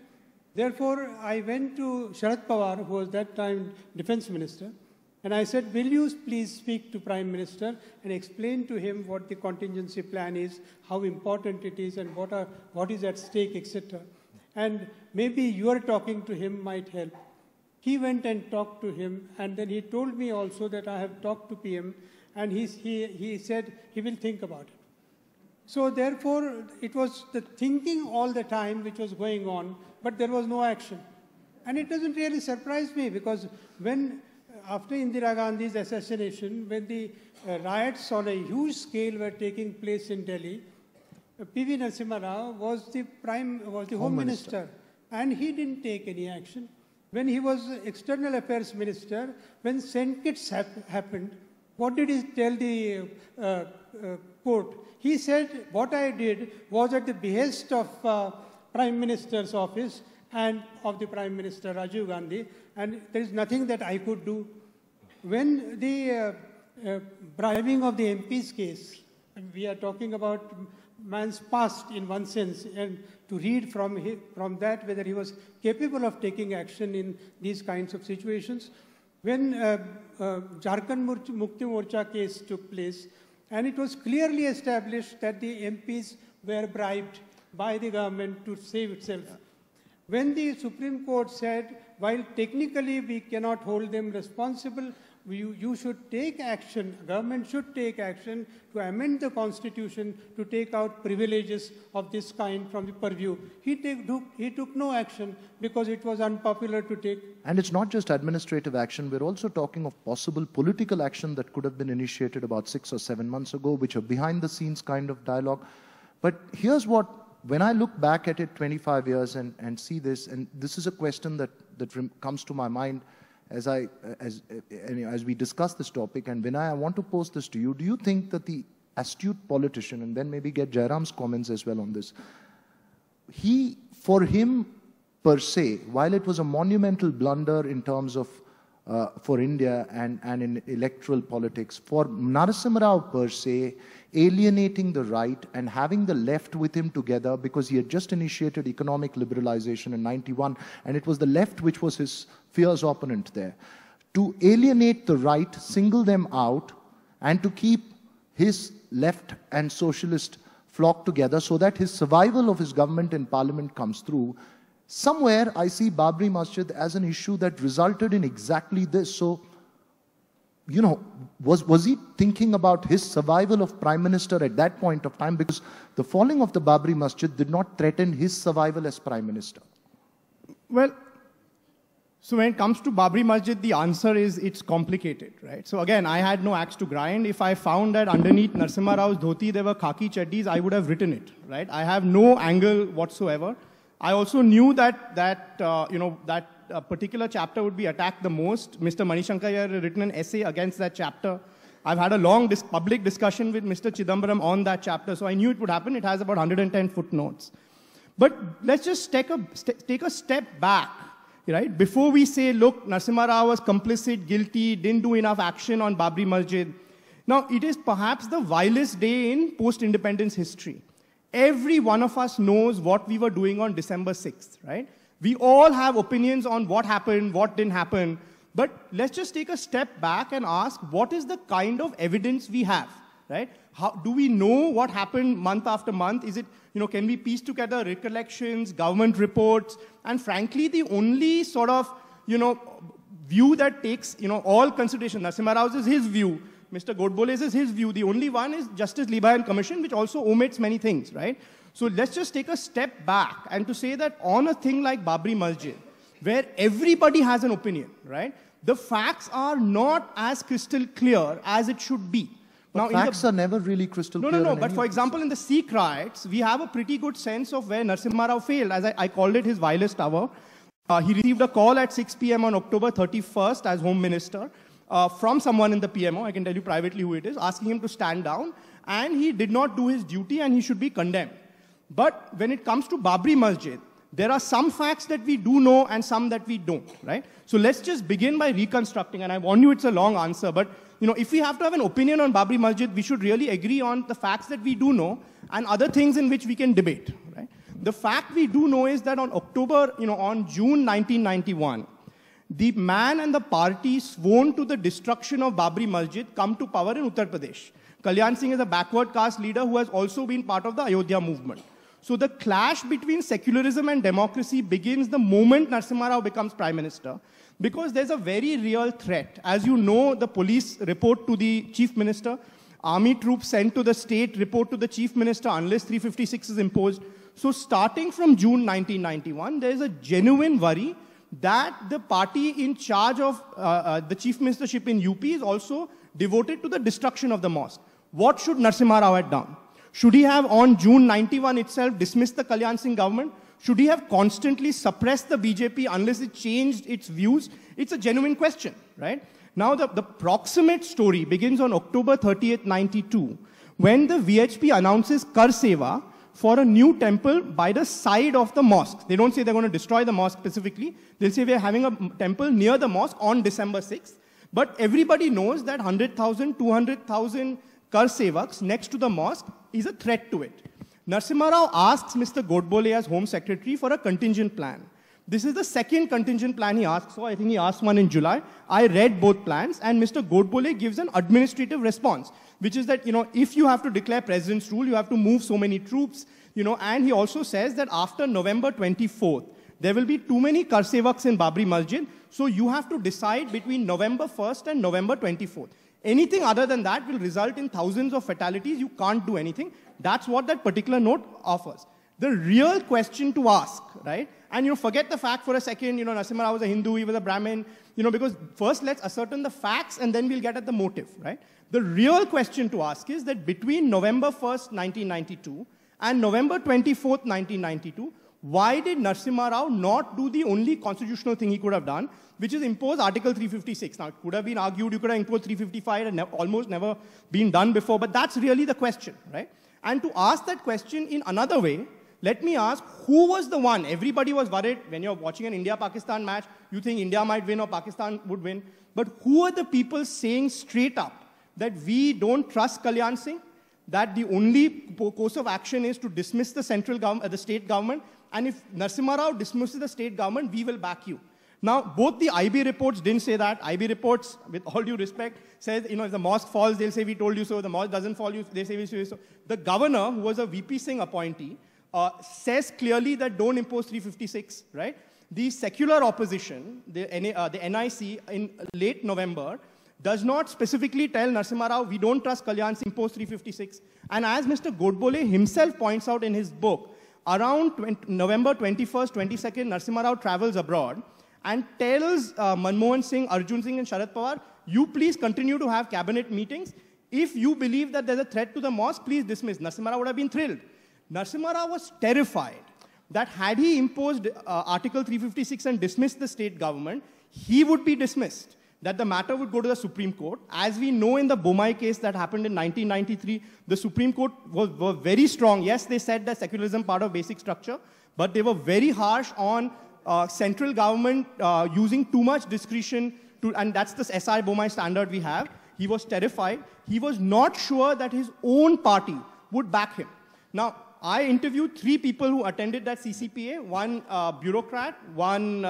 S3: Therefore, I went to Sharad Pawar, who was that time defense minister, and I said, Will you please speak to Prime Minister and explain to him what the contingency plan is, how important it is, and what, are, what is at stake, etc. And maybe your talking to him might help. He went and talked to him, and then he told me also that I have talked to PM, and he, he, he said he will think about it. So therefore, it was the thinking all the time which was going on, but there was no action. And it doesn't really surprise me because when, after Indira Gandhi's assassination, when the uh, riots on a huge scale were taking place in Delhi, uh, P.V. Narasimha Rao was the prime, was the Home, Home Minister. Minister, and he didn't take any action. When he was External Affairs Minister, when St. Kitts hap happened, what did he tell the uh, uh, court? He said, what I did was at the behest of uh, Prime Minister's office, and of the Prime Minister Rajiv Gandhi, and there is nothing that I could do. When the uh, uh, bribing of the MP's case, we are talking about man's past in one sense, and to read from, from that whether he was capable of taking action in these kinds of situations. When uh, uh, Jharkhand Mukti Morcha case took place, and it was clearly established that the MPs were bribed by the government to save itself. When the Supreme Court said, while technically we cannot hold them responsible, you, you, should take action, government should take action to amend the constitution to take out privileges of this kind from the purview. He, take, took, he took no action because it was unpopular to take.
S1: And it's not just administrative action, we're also talking of possible political action that could have been initiated about six or seven months ago, which are behind the scenes kind of dialogue. But here's what when I look back at it 25 years and, and see this, and this is a question that, that comes to my mind as, I, as, as we discuss this topic, and when I want to pose this to you, do you think that the astute politician, and then maybe get Jairam's comments as well on this, he, for him per se, while it was a monumental blunder in terms of uh, for India and, and in electoral politics, for Narasimha Rao per se, alienating the right and having the left with him together because he had just initiated economic liberalization in 91 and it was the left which was his fierce opponent there. To alienate the right, single them out, and to keep his left and socialist flock together so that his survival of his government and parliament comes through. Somewhere I see Babri Masjid as an issue that resulted in exactly this. So you know, was, was he thinking about his survival of prime minister at that point of time? Because the falling of the Babri Masjid did not threaten his survival as prime minister.
S4: Well, so when it comes to Babri Masjid, the answer is it's complicated, right? So again, I had no axe to grind. If I found that underneath Narasimha Rao's dhoti there were khaki chaddis, I would have written it, right? I have no angle whatsoever. I also knew that that uh, you know that a particular chapter would be attacked the most. Mr. Mani Shankar had written an essay against that chapter. I've had a long dis public discussion with Mr. Chidambaram on that chapter, so I knew it would happen. It has about 110 footnotes. But let's just take a, take a step back, right? Before we say, look, Narasimha Rao was complicit, guilty, didn't do enough action on Babri Masjid. Now, it is perhaps the vilest day in post-independence history. Every one of us knows what we were doing on December 6th, right? We all have opinions on what happened, what didn't happen. But let's just take a step back and ask what is the kind of evidence we have, right? How, do we know what happened month after month? Is it, you know, can we piece together recollections, government reports? And frankly, the only sort of, you know, view that takes, you know, all consideration, Narasimha Rao's is his view, Mr. Godbole's is his view. The only one is Justice Liberhan Commission, which also omits many things, right? So let's just take a step back and to say that on a thing like Babri Masjid, where everybody has an opinion, right? The facts are not as crystal clear as it should be.
S1: But now, facts the, are never really crystal
S4: no,
S1: clear.
S4: No, no, no. But for example, in the Sikh riots, we have a pretty good sense of where Narasimha Rao failed. As I, I called it his vilest hour. Uh, he received a call at 6 p.m. on October 31st as Home Minister uh, from someone in the PMO, I can tell you privately who it is, asking him to stand down. And he did not do his duty and he should be condemned. But when it comes to Babri Masjid, there are some facts that we do know and some that we don't, right? So let's just begin by reconstructing, and I warn you it's a long answer, but you know, if we have to have an opinion on Babri Masjid, we should really agree on the facts that we do know and other things in which we can debate, right? The fact we do know is that on October, you know, on June 1991, the man and the party sworn to the destruction of Babri Masjid come to power in Uttar Pradesh. Kalyan Singh is a backward caste leader who has also been part of the Ayodhya movement. So the clash between secularism and democracy begins the moment Narasimha Rao becomes prime minister. Because there's a very real threat. As you know, the police report to the chief minister, army troops sent to the state report to the chief minister unless 356 is imposed. So starting from June 1991, there is a genuine worry that the party in charge of uh, uh, the chief ministership in UP is also devoted to the destruction of the mosque. What should Narsimha Rao have done? Should he have on June 91 itself dismissed the Kalyan Singh government? Should he have constantly suppressed the BJP unless it changed its views? It's a genuine question, right? Now, the, the proximate story begins on October 30th, 92, when the VHP announces Kar Seva, for a new temple by the side of the mosque. They don't say they're going to destroy the mosque specifically. They'll say we're having a temple near the mosque on December 6th. But everybody knows that 100,000, 200,000 kar sevaks next to the mosque is a threat to it. Narsimha Rao asks Mr. Godbole as Home Secretary for a contingent plan. This is the second contingent plan he asked for. I think he asked one in July. I read both plans, and Mr. Godbole gives an administrative response which is that, you know, if you have to declare president's rule, you have to move so many troops, you know, and he also says that after November 24th, there will be too many Karsevaks in Babri Masjid, so you have to decide between November 1st and November 24th. Anything other than that will result in thousands of fatalities. You can't do anything. That's what that particular note offers. The real question to ask, right? And you know, forget the fact for a second, you know, Nasimha was a Hindu, he was a Brahmin, you know, because first let's ascertain the facts and then we'll get at the motive, right? The real question to ask is that between November 1st, 1992 and November 24th, 1992, why did Narsimha Rao not do the only constitutional thing he could have done, which is impose Article 356? Now, it could have been argued you could have imposed 355 and ne almost never been done before, but that's really the question, right? And to ask that question in another way, let me ask, who was the one? Everybody was worried when you're watching an India-Pakistan match, you think India might win or Pakistan would win. But who are the people saying straight up that we don't trust Kalyan Singh, that the only course of action is to dismiss the central government, uh, the state government, and if Narsimha Rao dismisses the state government, we will back you. Now, both the IB reports didn't say that. IB reports, with all due respect, says, you know, if the mosque falls, they'll say we told you so. If the mosque doesn't fall, you, they say we told you so. The governor, who was a VP Singh appointee, uh, says clearly that don't impose 356, right? The secular opposition, the, uh, the NIC, in late November, does not specifically tell Narsimha Rao, we don't trust Kalyan Singh Post 356. And as Mr. Godbole himself points out in his book, around 20, November 21st, 22nd, Narsimha Rao travels abroad and tells uh, Manmohan Singh, Arjun Singh, and Sharad Pawar, you please continue to have cabinet meetings. If you believe that there's a threat to the mosque, please dismiss. Narsimha Rao would have been thrilled. Narsimha Rao was terrified that had he imposed uh, Article 356 and dismissed the state government, he would be dismissed that the matter would go to the Supreme Court. As we know in the Bommai case that happened in 1993, the Supreme Court was, were very strong. Yes, they said that secularism part of basic structure, but they were very harsh on uh, central government uh, using too much discretion, to, and that's the SR Bommai standard we have. He was terrified. He was not sure that his own party would back him. Now, I interviewed three people who attended that CCPA, one uh, bureaucrat, one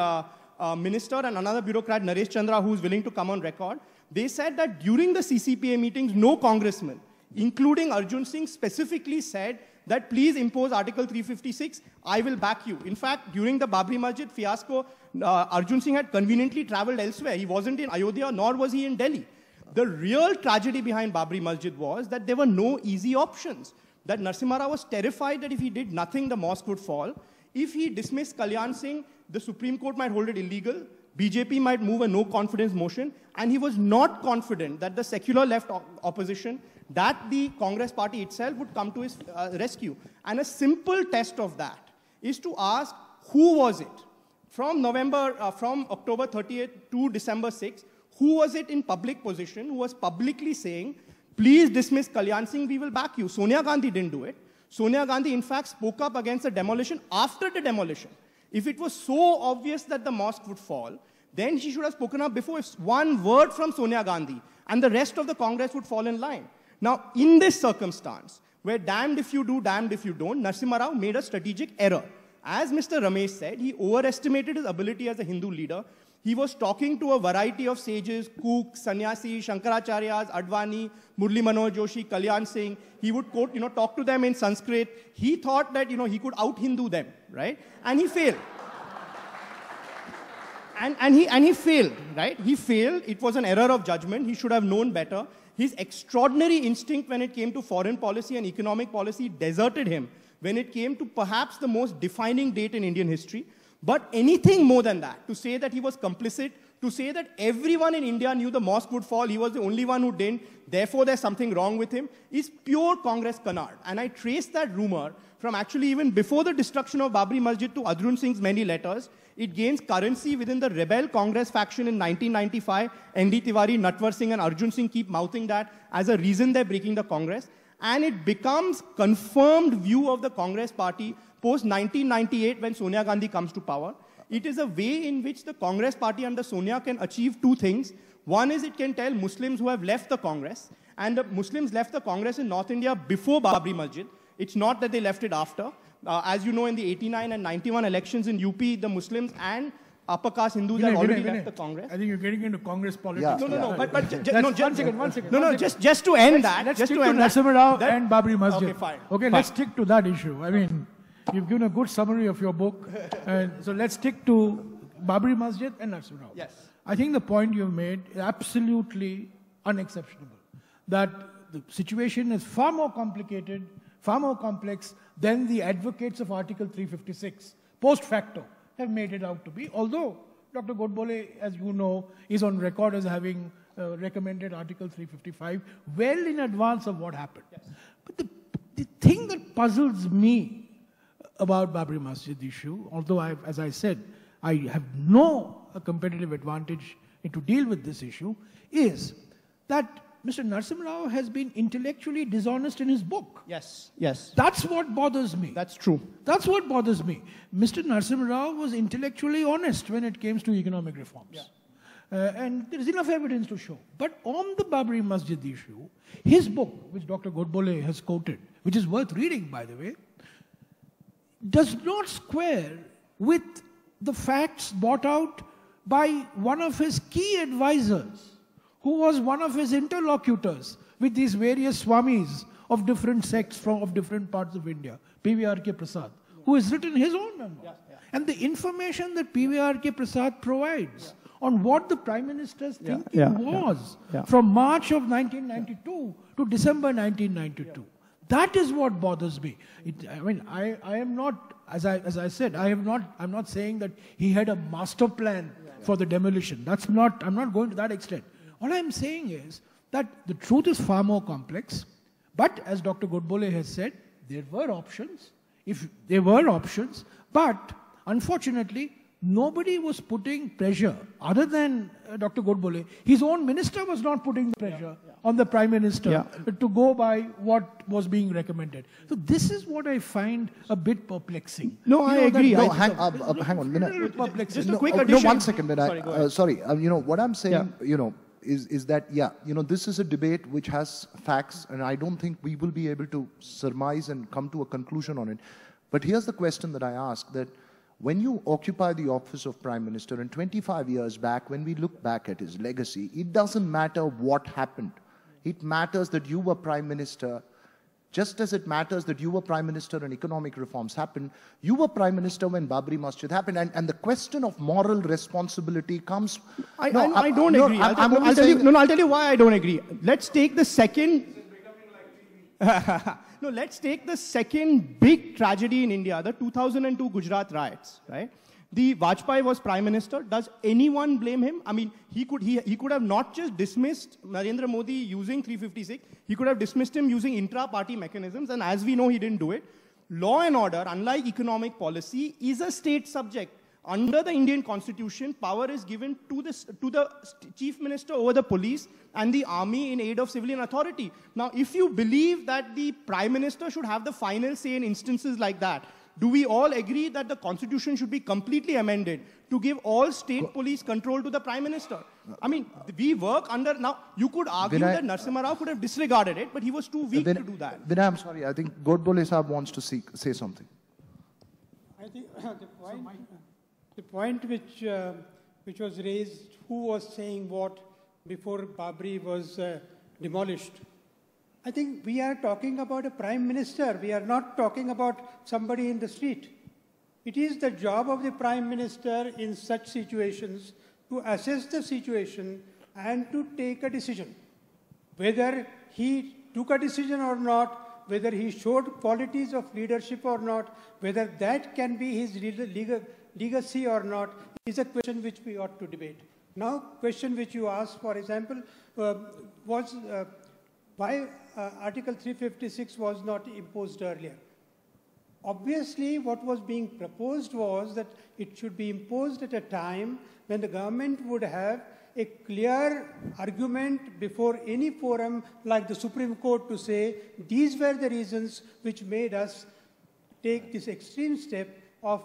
S4: uh, minister and another bureaucrat, Naresh Chandra, who's willing to come on record, they said that during the CCPA meetings, no congressman, including Arjun Singh, specifically said that please impose Article 356, I will back you. In fact, during the Babri Masjid fiasco, uh, Arjun Singh had conveniently traveled elsewhere. He wasn't in Ayodhya, nor was he in Delhi. The real tragedy behind Babri Masjid was that there were no easy options. That Narsimha was terrified that if he did nothing, the mosque would fall. If he dismissed Kalyan Singh, the Supreme Court might hold it illegal, BJP might move a no confidence motion, and he was not confident that the secular left opposition, that the Congress party itself would come to his uh, rescue. And a simple test of that is to ask who was it? From November, uh, from October 30th to December 6th, who was it in public position who was publicly saying, please dismiss Kalyan Singh, we will back you. Sonia Gandhi didn't do it. Sonia Gandhi, in fact, spoke up against the demolition after the demolition. If it was so obvious that the mosque would fall, then she should have spoken up before one word from Sonia Gandhi and the rest of the Congress would fall in line. Now, in this circumstance, where damned if you do, damned if you don't, Narsimha Rao made a strategic error. As Mr. Ramesh said, he overestimated his ability as a Hindu leader. He was talking to a variety of sages, Cook, Sannyasi, Shankaracharyas, Advani, Murli Manohar Joshi, Kalyan Singh. He would quote, you know, talk to them in Sanskrit. He thought that, you know, he could out-Hindu them, right? And he failed. and, and, he, and he failed, right? He failed. It was an error of judgment. He should have known better. His extraordinary instinct when it came to foreign policy and economic policy deserted him when it came to perhaps the most defining date in Indian history. But anything more than that, to say that he was complicit, to say that everyone in India knew the mosque would fall, he was the only one who didn't, therefore there's something wrong with him, is pure Congress canard. And I trace that rumor from actually even before the destruction of Babri Masjid to Arjun Singh's many letters. It gains currency within the rebel Congress faction in 1995. N.D. Tiwari, Natwar Singh, and Arjun Singh keep mouthing that as a reason they're breaking the Congress. And it becomes confirmed view of the Congress party post 1998 when Sonia Gandhi comes to power. It is a way in which the Congress party under Sonia can achieve two things. One is it can tell Muslims who have left the Congress, and the Muslims left the Congress in North India before Babri Masjid. It's not that they left it after. Uh, as you know, in the 89 and 91 elections in UP, the Muslims and upper caste Hindus
S2: Vinay,
S4: have already
S2: Vinay,
S4: left
S2: Vinay.
S4: the Congress.
S2: I think you're getting into Congress politics.
S1: Yeah.
S4: No, no, no.
S1: Yeah.
S4: But, but ju- ju- no,
S2: one
S4: ju-
S2: second, one second,
S4: No, no.
S2: second.
S4: Just, just to end
S2: let's,
S4: that.
S2: let's
S4: just
S2: stick
S4: to
S2: to
S4: end
S2: Nasim Rao
S4: that-
S2: and Babri Masjid.
S4: Okay, fine.
S2: Okay,
S4: Fine.
S2: let's stick to that issue. I mean, you've given a good summary of your book, and so let's stick to Babri Masjid and Nasim Rao.
S4: Yes.
S2: I think the point you've made is absolutely unexceptionable. That the situation is far more complicated, far more complex than the advocates of Article 356, post facto, have made it out to be. Although Dr. Godbole, as you know, is on record as having uh, recommended Article 355 well in advance of what happened. Yes. But the, the thing that puzzles me about Babri Masjid issue, although I, as I said, I have no competitive advantage to deal with this issue, is that Mr. Narsim Rao has been intellectually dishonest in his book.
S4: Yes, yes.
S2: That's what bothers me.
S4: That's true.
S2: That's what bothers me. Mr. Narsim Rao was intellectually honest when it came to economic reforms. Uh, and there is enough evidence to show. But on the Babri Masjid issue, his book, which Dr. Godbole has quoted, which is worth reading, by the way, does not square with the facts brought out by one of his key advisors, who was one of his interlocutors with these various swamis of different sects from of different parts of India, PVRK Prasad, who has written his own memoir. And the information that PVRK Prasad provides on what the Prime Minister's thinking
S4: yeah, yeah,
S2: was
S4: yeah.
S2: from March of 1992 to December 1992. That is what bothers me. It, I mean, I, I am not, as I, as I said, I am not, I'm not saying that he had a master plan for the demolition. That's not, I'm not going to that extent. All I'm saying is that the truth is far more complex, but as Dr. Godbole has said, there were options. If there were options, but unfortunately, nobody was putting pressure other than uh, Dr. Godbole. His own minister was not putting the pressure on the prime minister
S4: Yeah.
S2: to go by what was being recommended. So this is what I find a bit perplexing.
S4: No,
S2: You
S4: I
S2: know,
S4: agree.
S1: No, hang, uh, uh, hang on,
S2: it's a
S1: Vinay.
S2: perplexing.
S4: Just a
S1: no,
S4: quick addition.
S1: No, one second, Vinay.
S4: Sorry, go
S1: Uh, sorry, uh, you know, what I'm saying,
S4: Yeah.
S1: you know, is, is that, yeah, you know, this is a debate which has facts, and I don't think we will be able to surmise and come to a conclusion on it. But here's the question that I ask, that when you occupy the office of Prime Minister, and 25 years back, when we look back at his legacy, it doesn't matter what happened. It matters that you were Prime Minister just as it matters that you were Prime Minister and economic reforms happened, you were Prime Minister when Babri Masjid happened. And, and the question of moral responsibility comes.
S4: I,
S1: No,
S4: I, I don't
S1: no,
S4: agree.
S1: I'm-
S4: I'll,
S1: I'm
S4: I'll tell you, no, no, I'll tell you why I don't agree. Let's take the second. no, let's take the second big tragedy in India, the 2002 Gujarat riots, right? The Vajpayee was prime minister. Does anyone blame him? I mean, he could, he, he could have not just dismissed Narendra Modi using 356, he could have dismissed him using intra-party mechanisms, and as we know, he didn't do it. Law and order, unlike economic policy, is a state subject. Under the Indian constitution, power is given to the, to the chief minister over the police and the army in aid of civilian authority. Now, if you believe that the prime minister should have the final say in instances like that, do we all agree that the constitution should be completely amended to give all state police control to the prime minister? I mean, we work under, now, you could argue
S1: Vinay-
S4: that Narsimha Rao could have disregarded it, but he was too weak
S1: Vinay-
S4: to do that.
S1: Vinay, I'm sorry, I think Godbole Saab wants to see, say something.
S3: I think the point, the point which, uh, which was raised, who was saying what before Babri was uh, demolished. I think we are talking about a prime minister. We are not talking about somebody in the street. It is the job of the Prime Minister in such situations to assess the situation and to take a decision. Whether he took a decision or not, whether he showed qualities of leadership or not, whether that can be his legacy or not, is a question which we ought to debate. Now, question which you asked, for example, uh, was uh, why uh, Article 356 was not imposed earlier. Obviously, what was being proposed was that it should be imposed at a time when the government would have a clear argument before any forum like the Supreme Court to say these were the reasons which made us take this extreme step of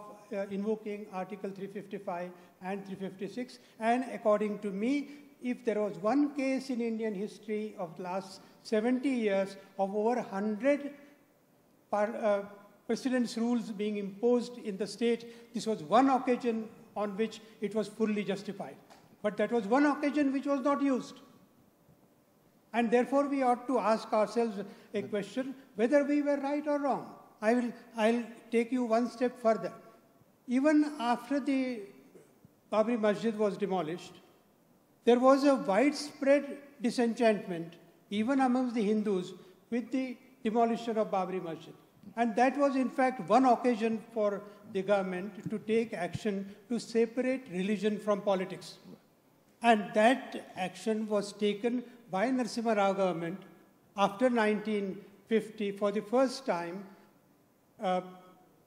S3: invoking Article 355 and 356. And according to me, if there was one case in Indian history of the last 70 years of over 100 par, uh, president's rules being imposed in the state, this was one occasion on which it was fully justified. But that was one occasion which was not used. And therefore, we ought to ask ourselves a question whether we were right or wrong. I will I'll take you one step further. Even after the Babri Masjid was demolished, there was a widespread disenchantment, even amongst the Hindus, with the demolition of Babri Masjid. And that was, in fact, one occasion for the government to take action to separate religion from politics. And that action was taken by Narasimha Rao government after 1950 for the first time, uh,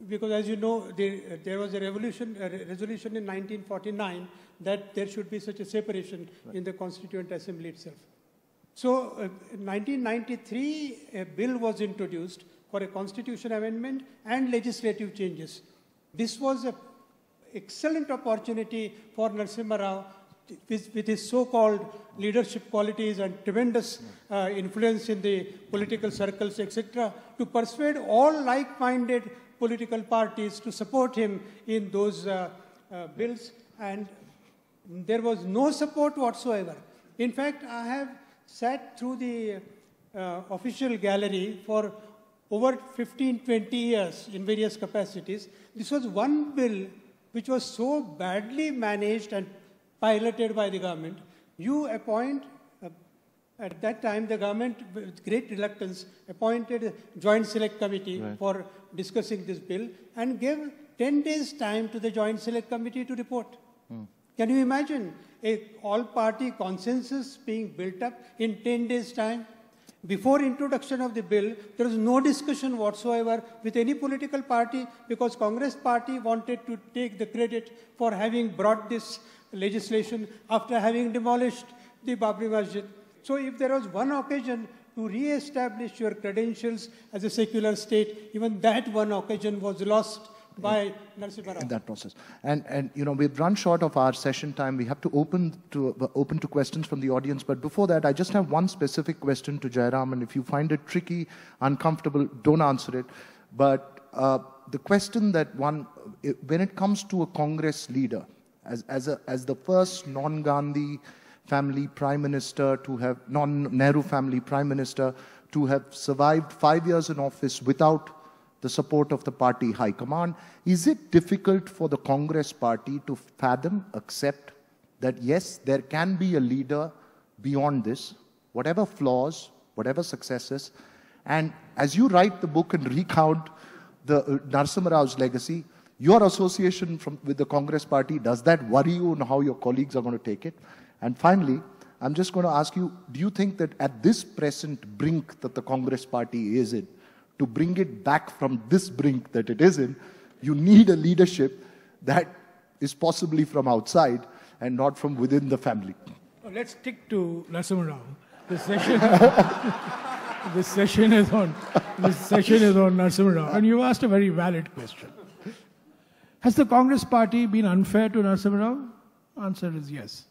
S3: because as you know, the, there was a revolution, a resolution in 1949 that there should be such a separation right. in the Constituent Assembly itself. So uh, in 1993, a bill was introduced for a constitution amendment and legislative changes. This was an excellent opportunity for Narasimha Rao with, with his so-called leadership qualities and tremendous uh, influence in the political circles, etc., to persuade all like-minded political parties to support him in those uh, uh, bills. And there was no support whatsoever. In fact, I have sat through the uh, official gallery for over 15, 20 years in various capacities. This was one bill which was so badly managed and piloted by the government. You appoint, at that time, the government, with great reluctance, appointed a joint select committee right. for discussing this bill and gave 10 days time to the joint select committee to report. Hmm. Can you imagine a all-party consensus being built up in 10 days' time? Before introduction of the bill, there was no discussion whatsoever with any political party because Congress party wanted to take the credit for having brought this legislation after having demolished the Babri Masjid. So if there was one occasion to re-establish your credentials as a secular state, even that one occasion was lost by
S1: in that process. And, and you know, we've run short of our session time. We have to open to, uh, open to questions from the audience. But before that, I just have one specific question to Jairam. And if you find it tricky, uncomfortable, don't answer it. But uh, the question that one, when it comes to a Congress leader, as, as, a, as the first non-Gandhi family prime minister to have, non-Nehru family prime minister to have survived five years in office without the support of the party high command. Is it difficult for the Congress party to fathom, accept that yes, there can be a leader beyond this, whatever flaws, whatever successes, and as you write the book and recount the uh, Narasimha Rao's legacy, your association from, with the Congress party, does that worry you on how your colleagues are going to take it? And finally, I'm just going to ask you, do you think that at this present brink that the Congress party is in, to bring it back from this brink that it is in, you need a leadership that is possibly from outside and not from within the family.
S2: Let's stick to Narasimha Rao. This session, this session is on this session is on Narasimha Rao. And you asked a very valid question. Has the Congress party been unfair to Narasimha Rao? Answer is yes.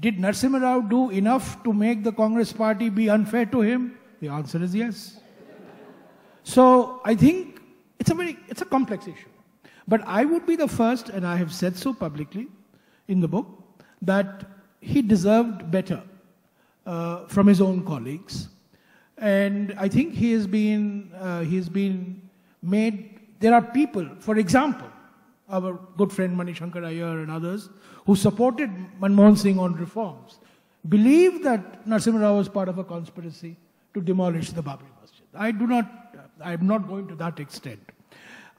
S2: Did Narasimha Rao do enough to make the Congress party be unfair to him? The answer is yes. So I think it's a very it's a complex issue. But I would be the first, and I have said so publicly in the book, that he deserved better uh, from his own colleagues. And I think he has been, uh, he has been made there are people, for example, our good friend Mani Shankar Aiyar and others, who supported Manmohan Singh on reforms, believe that Narasimha Rao was part of a conspiracy to demolish the Babri Masjid. I do not, I am not going to that extent.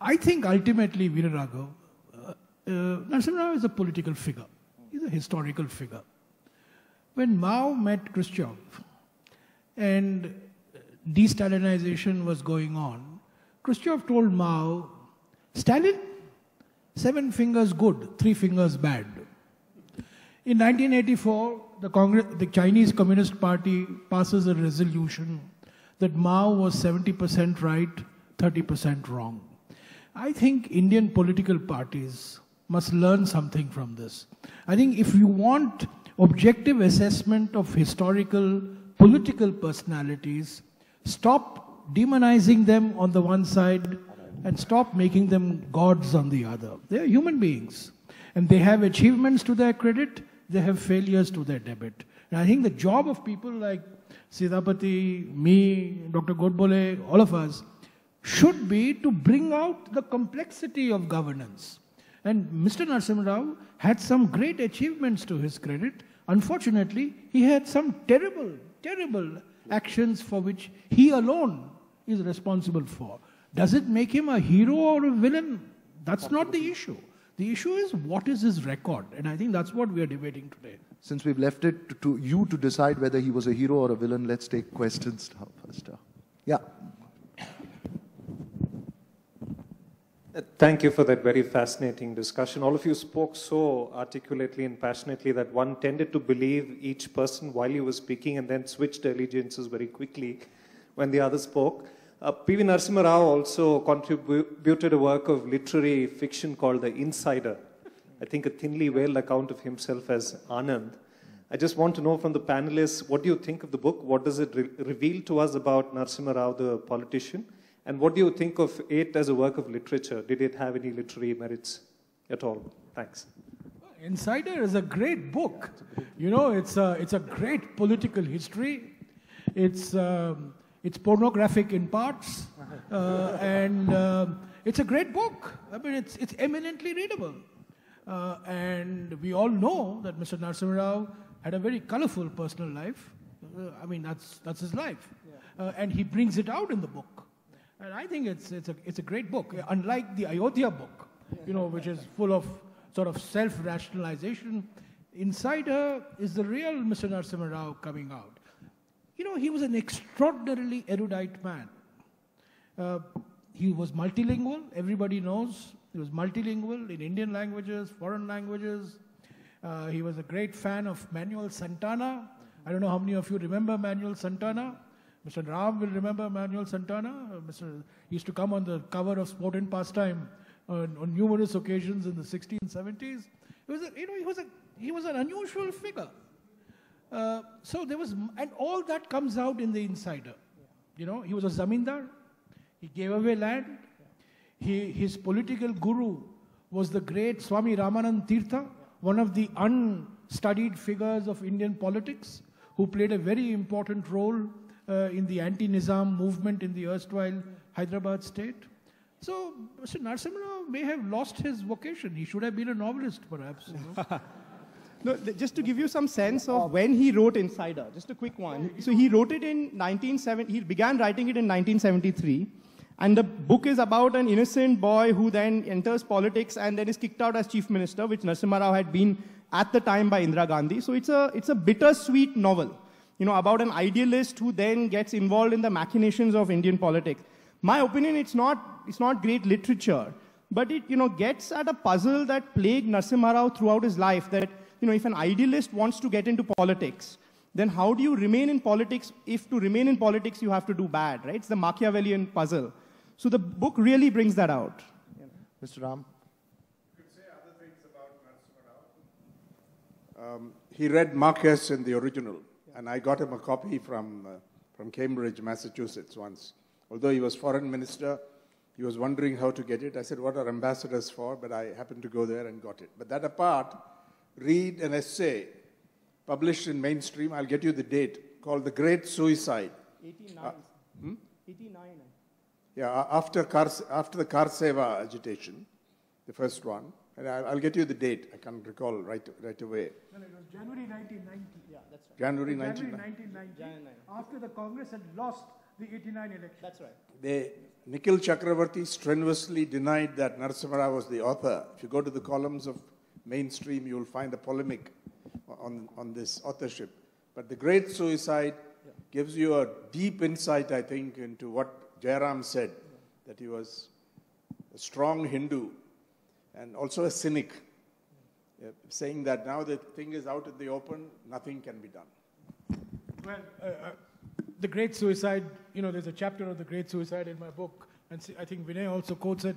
S2: I think ultimately, Veera Raghav, uh, uh, Narasimha Rao is a political figure. He's a historical figure. When Mao met Khrushchev and de-Stalinization was going on, Khrushchev told Mao, Stalin, seven fingers good, three fingers bad. In 1984, the, Congress, the Chinese Communist Party passes a resolution that Mao was 70% right, 30% wrong. I think Indian political parties must learn something from this. I think if you want objective assessment of historical political personalities, stop demonizing them on the one side and stop making them gods on the other. They are human beings and they have achievements to their credit, they have failures to their debit. And I think the job of people like Sitapati, me, Dr. Godbole, all of us, should be to bring out the complexity of governance. And Mr. Narasimha Rao had some great achievements to his credit. Unfortunately, he had some terrible, terrible actions for which he alone is responsible for. Does it make him a hero or a villain? That's not the issue. The issue is what is his record? And I think that's what we are debating today.
S1: Since we've left it to, to you to decide whether he was a hero or a villain, let's take questions now first. Uh, yeah.
S5: Uh, thank you for that very fascinating discussion. All of you spoke so articulately and passionately that one tended to believe each person while you were speaking and then switched allegiances very quickly when the other spoke. Uh, P.V. Narasimha Rao also contributed a work of literary fiction called The Insider. I think a thinly veiled account of himself as Anand. I just want to know from the panelists, what do you think of the book? What does it re reveal to us about Narasimha Rao, the politician? And what do you think of it as a work of literature? Did it have any literary merits at all? Thanks.
S2: Insider is a great book. You know, it's a, it's a great political history. It's, um, it's pornographic in parts, uh, and uh, it's a great book. I mean, it's, it's eminently readable. Uh, and we all know that Mr. Narasimha Rao had a very colorful personal life. Uh, I mean, that's, that's his life. Uh, and he brings it out in the book. And I think it's, it's, a, it's a great book, unlike the Ayodhya book, you know, which is full of sort of self-rationalization. Insider is the real Mr. Narasimha Rao coming out. You know, he was an extraordinarily erudite man. Uh, he was multilingual, everybody knows. He was multilingual in Indian languages, foreign languages. Uh, he was a great fan of Manuel Santana. I don't know how many of you remember Manuel Santana. Mr. Ram will remember Manuel Santana. Uh, Mr. He used to come on the cover of Sport and Pastime on, on numerous occasions in the 60s and 70s. He was, a, you know, he was, a, he was an unusual figure. Uh, so there was, and all that comes out in the insider. You know, he was a zamindar. He gave away land. He, his political guru was the great Swami Ramanand Tirtha, one of the unstudied figures of Indian politics, who played a very important role uh, in the anti-Nizam movement in the erstwhile Hyderabad state. So Mr. Narasimha may have lost his vocation. He should have been a novelist, perhaps. You know?
S4: No, just to give you some sense of when he wrote Insider, just a quick one. So he wrote it in 1970, he began writing it in 1973. And the book is about an innocent boy who then enters politics and then is kicked out as chief minister, which Narasimha Rao had been at the time by Indira Gandhi. So it's a, it's a bittersweet novel, you know, about an idealist who then gets involved in the machinations of Indian politics. My opinion, it's not, it's not great literature, but it, you know, gets at a puzzle that plagued Narasimha Rao throughout his life, that you know, if an idealist wants to get into politics, then how do you remain in politics if to remain in politics you have to do bad, right? It's the Machiavellian puzzle. So the book really brings that out.
S1: Mr. Ram? You could say other things about Mansumadao.
S6: Um, he read Marquez in the original, and I got him a copy from, uh, from Cambridge, Massachusetts once. Although he was foreign minister, he was wondering how to get it. I said, what are ambassadors for? But I happened to go there and got it. But that apart, read an essay published in mainstream, I'll get you the date, called The Great Suicide.
S4: 89. Uh, hmm? 89.
S6: Yeah, after, Kar, after the Karseva agitation, the first one, and I'll, I'll, get you the date, I can't recall right, right away.
S2: No, it was January 1990.
S4: Yeah, that's right.
S6: January,
S2: January
S6: 1990.
S2: 1990. After the Congress had lost the 89 election.
S4: That's right.
S6: They, Nikhil Chakravarti strenuously denied that Narasimha was the author. If you go to the columns of mainstream, you'll find a polemic on, on this authorship. But the great suicide yeah. gives you a deep insight, I think, into what Jairam said, that he was a strong Hindu and also a cynic, yeah, saying that now the thing is out in the open, nothing can be done.
S2: Well, uh, uh, the great suicide, you know, there's a chapter of the great suicide in my book, and I think Vinay also quotes it.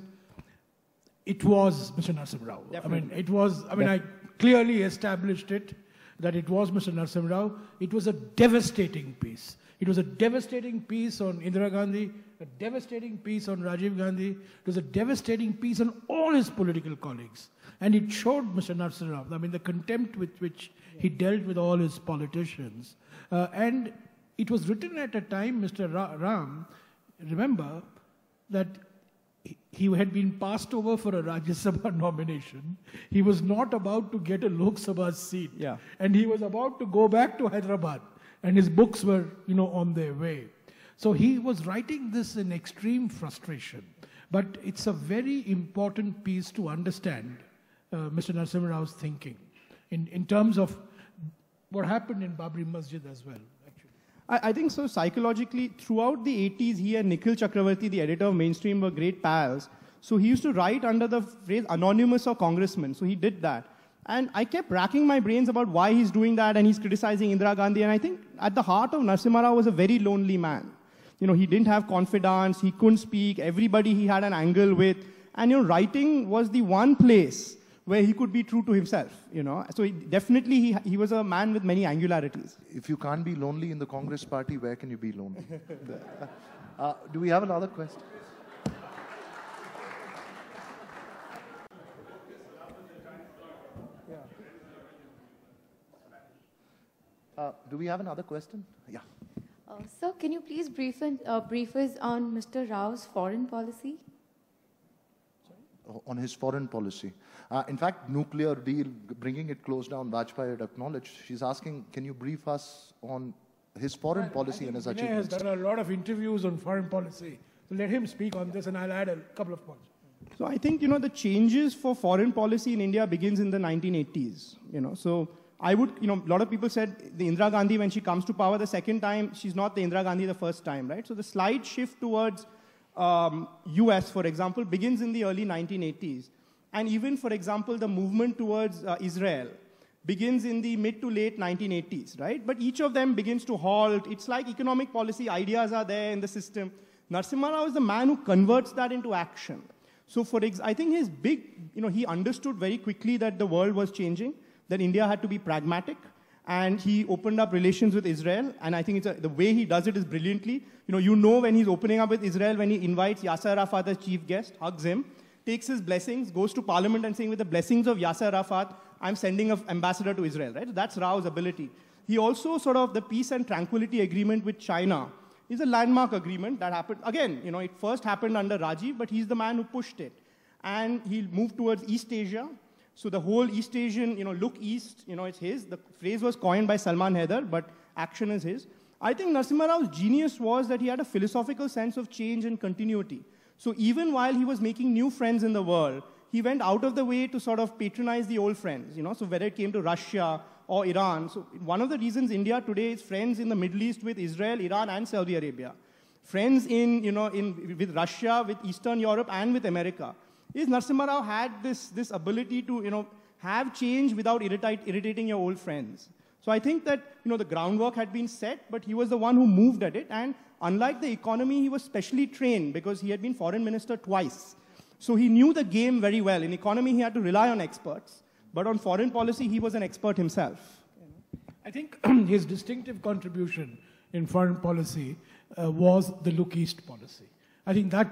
S2: It was Mr. Narasimha Rao. Definitely. I mean, it was, I mean, I clearly established it that it was Mr. Narasimha Rao. It was a devastating piece. It was a devastating piece on Indira Gandhi, a devastating piece on Rajiv Gandhi. It was a devastating piece on all his political colleagues. And it showed Mr. Narasimha Rao, I mean, the contempt with which he dealt with all his politicians. Uh, and it was written at a time, Mr. Ra- Ram, remember, that he had been passed over for a Rajya Sabha nomination. He was not about to get a Lok Sabha seat.
S4: Yeah.
S2: And he was about to go back to Hyderabad. And his books were, you know, on their way. So he was writing this in extreme frustration. But it's a very important piece to understand uh, Mr. Narasimha Rao's thinking in, in terms of what happened in Babri Masjid as well.
S4: I, I, think so psychologically, throughout the 80s, he and Nikhil Chakravarti, the editor of Mainstream, were great pals. So he used to write under the phrase anonymous or congressman. So he did that. And I kept racking my brains about why he's doing that and he's criticizing Indira Gandhi. And I think at the heart of Narasimha Rao was a very lonely man. You know, he didn't have confidence, he couldn't speak, everybody he had an angle with. And, you know, writing was the one place where he could be true to himself, you know. So he, definitely he, he was a man with many angularities.
S1: If you can't be lonely in the Congress party, where can you be lonely? uh, do we have another question? Uh, do we have another question? Yeah.
S7: Uh, sir, can you please brief, uh, brief us on Mr. Rao's foreign policy?
S1: On his foreign policy. Uh, in fact, nuclear deal, bringing it close down, Vajpayee had acknowledged. She's asking, can you brief us on his foreign policy and his Vinay achievements?
S2: has done a lot of interviews on foreign policy. So let him speak on this, and I'll add a couple of points.
S4: So I think you know the changes for foreign policy in India begins in the 1980s. You know, so I would you know a lot of people said the Indira Gandhi when she comes to power the second time she's not the Indira Gandhi the first time, right? So the slight shift towards um, US, for example, begins in the early 1980s. And even, for example, the movement towards uh, Israel begins in the mid to late 1980s, right? But each of them begins to halt. It's like economic policy ideas are there in the system. Narasimha Rao is the man who converts that into action. So for I think his big, you know, he understood very quickly that the world was changing, that India had to be pragmatic, and he opened up relations with Israel. And I think a, the way he does it is brilliantly. You know, you know when he's opening up with Israel, when he invites Yasser Arafat as chief guest, hugs him, takes his blessings, goes to parliament and saying, with the blessings of Yasser Arafat, I'm sending an ambassador to Israel, right? That's Rao's ability. He also sort of, the peace and tranquility agreement with China is a landmark agreement that happened. Again, you know, it first happened under Rajiv, but he's the man who pushed it. And he moved towards East Asia, so the whole East Asian, you know, look east, you know, it's his. The phrase was coined by Salman Haider, but action is his. I think Narasimha Rao's genius was that he had a philosophical sense of change and continuity. So even while he was making new friends in the world, he went out of the way to sort of patronize the old friends, you know, so whether it came to Russia or Iran. So one of the reasons India today is friends in the Middle East with Israel, Iran, and Saudi Arabia. Friends in, you know, in, with Russia, with Eastern Europe, and with America is Narasimha Rao had this, this ability to, you know, have change without irritate, irritating your old friends. So I think that, you know, the groundwork had been set, but he was the one who moved at it. And unlike the economy, he was specially trained because he had been foreign minister twice. So he knew the game very well. In economy, he had to rely on experts. But on foreign policy, he was an expert himself.
S2: I think his distinctive contribution in foreign policy uh, was the look east policy. I think that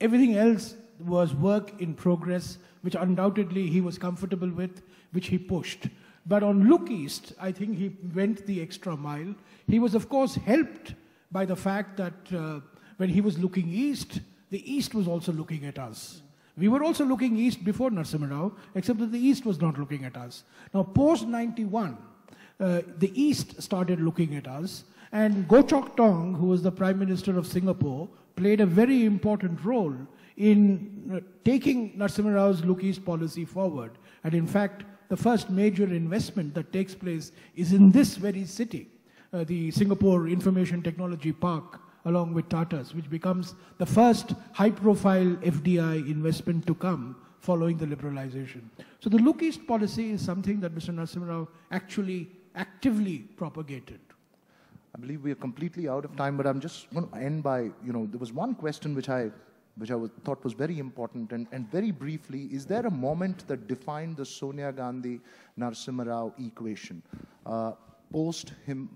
S2: everything else was work in progress, which undoubtedly he was comfortable with, which he pushed. But on Look East, I think he went the extra mile. He was, of course, helped by the fact that uh, when he was looking east, the East was also looking at us. We were also looking east before Narasimha Rao, except that the East was not looking at us. Now, post 91, uh, the East started looking at us, and Goh Chok Tong, who was the Prime Minister of Singapore, played a very important role in uh, taking Narasimha Rao's Look East policy forward. And in fact, the first major investment that takes place is in this very city, uh, the Singapore Information Technology Park, along with Tata's, which becomes the first high profile FDI investment to come following the liberalization. So the Look East policy is something that Mr. Narasimha Rao actually actively propagated.
S1: I believe we are completely out of time, but I'm just going to end by, you know, there was one question which I, which I was, thought was very important, and, and very briefly, is there a moment that defined the Sonia Gandhi Narasimha Rao equation? Uh, post him,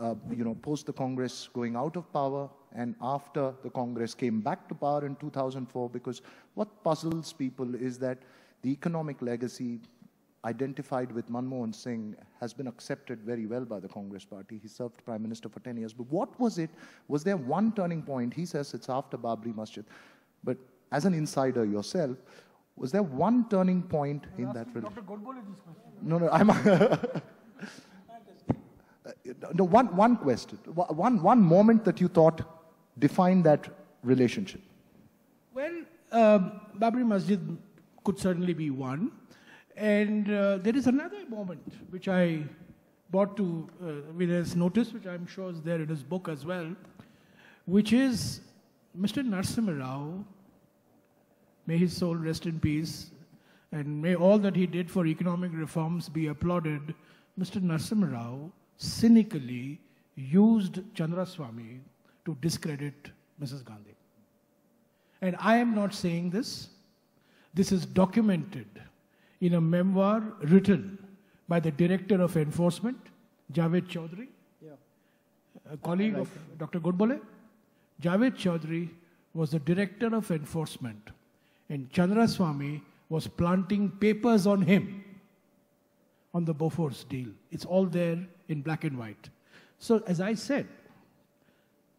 S1: uh, you know, post the Congress going out of power, and after the Congress came back to power in 2004, because what puzzles people is that the economic legacy identified with Manmohan Singh has been accepted very well by the Congress party. He served prime minister for 10 years. But what was it? Was there one turning point? He says it's after Babri Masjid. But as an insider yourself, was there one turning point You're in that
S2: Dr. Godbole this question.
S1: No, no, I'm. no, one, one question. One, one moment that you thought defined that relationship.
S2: Well, um, Babri Masjid could certainly be one. And uh, there is another moment which I brought to uh, Vinay's notice, which I'm sure is there in his book as well, which is Mr. Narasimha Rao, may his soul rest in peace, and may all that he did for economic reforms be applauded. Mr. Narasimha Rao cynically used Chandraswamy to discredit Mrs. Gandhi. And I am not saying this. This is documented in a memoir written by the Director of Enforcement, Javed Chaudhry, yeah. a colleague of Dr. Godbole. Javed Chaudhry was the Director of Enforcement, and Chandraswamy was planting papers on him on the Bofors deal. It's all there in black and white. So, as I said,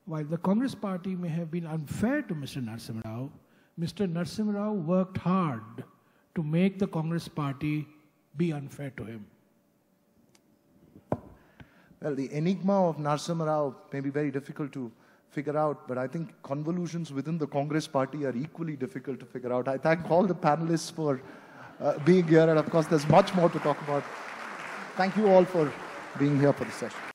S2: while the Congress party may have been unfair to Mr. Narasimha Rao, Mr. Narasimha Rao worked hard to make the Congress party be unfair to him?
S1: Well, the enigma of Narasimha Rao may be very difficult to figure out, but I think convolutions within the Congress party are equally difficult to figure out. I thank all the panelists for uh, being here, and of course, there's much more to talk about. Thank you all for being here for the session.